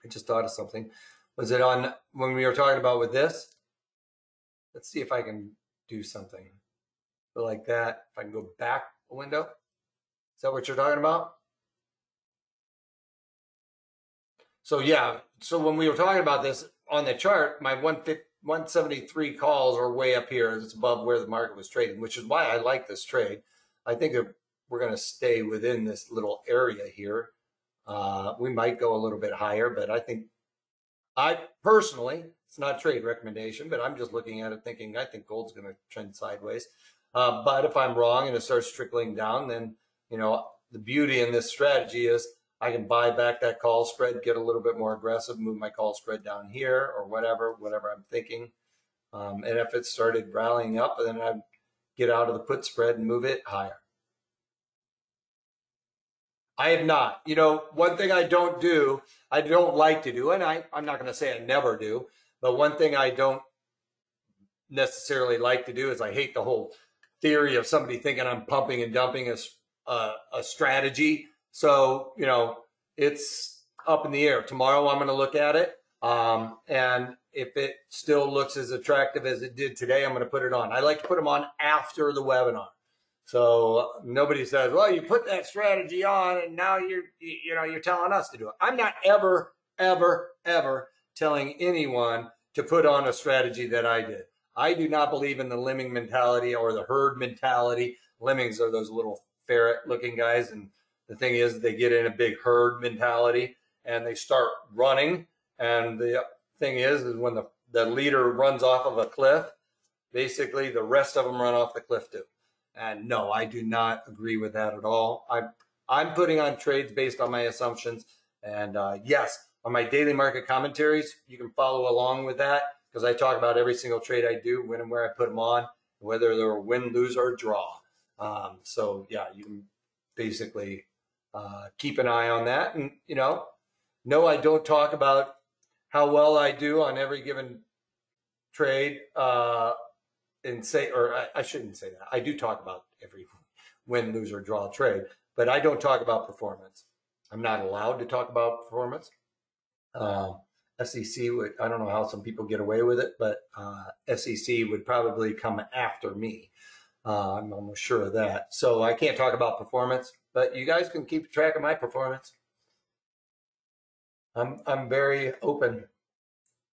I just thought of something. Was it on when we were talking about with this? Let's see if I can do something like that. If I can go back a window. Is that what you're talking about? So yeah, so when we were talking about this on the chart, my 173 calls are way up here. It's above where the market was trading, which is why I like this trade. I think we're going to stay within this little area here. Uh, we might go a little bit higher, but I think I personally, it's not a trade recommendation, but I'm just looking at it thinking I think gold's going to trend sideways. Uh, but if I'm wrong and it starts trickling down, then you know the beauty in this strategy is I can buy back that call spread, get a little bit more aggressive, move my call spread down here or whatever, whatever I'm thinking. Um, and if it started rallying up, then I'd get out of the put spread and move it higher. I have not. You know, one thing I don't do, I don't like to do, and I, I'm not going to say I never do, but one thing I don't necessarily like to do is I hate the whole theory of somebody thinking I'm pumping and dumping a, a, a strategy so, you know, it's up in the air. Tomorrow I'm going to look at it. Um, and if it still looks as attractive as it did today, I'm going to put it on. I like to put them on after the webinar. So nobody says, well, you put that strategy on and now you're, you know, you're telling us to do it. I'm not ever, ever, ever telling anyone to put on a strategy that I did. I do not believe in the lemming mentality or the herd mentality. Lemmings are those little ferret looking guys. And the thing is, they get in a big herd mentality and they start running. And the thing is, is when the, the leader runs off of a cliff, basically the rest of them run off the cliff too. And no, I do not agree with that at all. I'm I'm putting on trades based on my assumptions. And uh, yes, on my daily market commentaries, you can follow along with that because I talk about every single trade I do, when and where I put them on, whether they're win, lose, or draw. Um, so yeah, you can basically uh, keep an eye on that. And you know, no, I don't talk about how well I do on every given trade. Uh, and say, or I, I, shouldn't say that. I do talk about every win, lose, or draw trade, but I don't talk about performance. I'm not allowed to talk about performance. Um, SEC would, I don't know how some people get away with it, but uh, SEC would probably come after me. Uh, I'm almost sure of that. So I can't talk about performance, but you guys can keep track of my performance. I'm, I'm very open.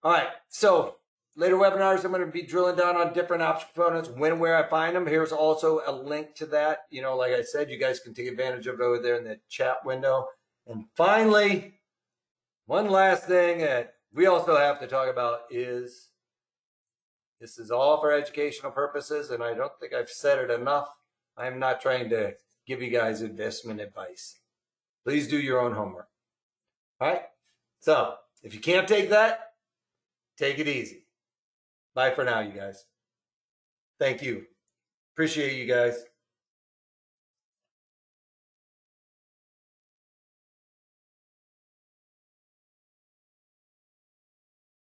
All right. So Later webinars, I'm going to be drilling down on different option components, when where I find them. Here's also a link to that. You know, like I said, you guys can take advantage of it over there in the chat window. And finally, one last thing that we also have to talk about is this is all for educational purposes, and I don't think I've said it enough. I'm not trying to give you guys investment advice. Please do your own homework. All right? So if you can't take that, take it easy. Bye for now, you guys. Thank you. Appreciate you guys.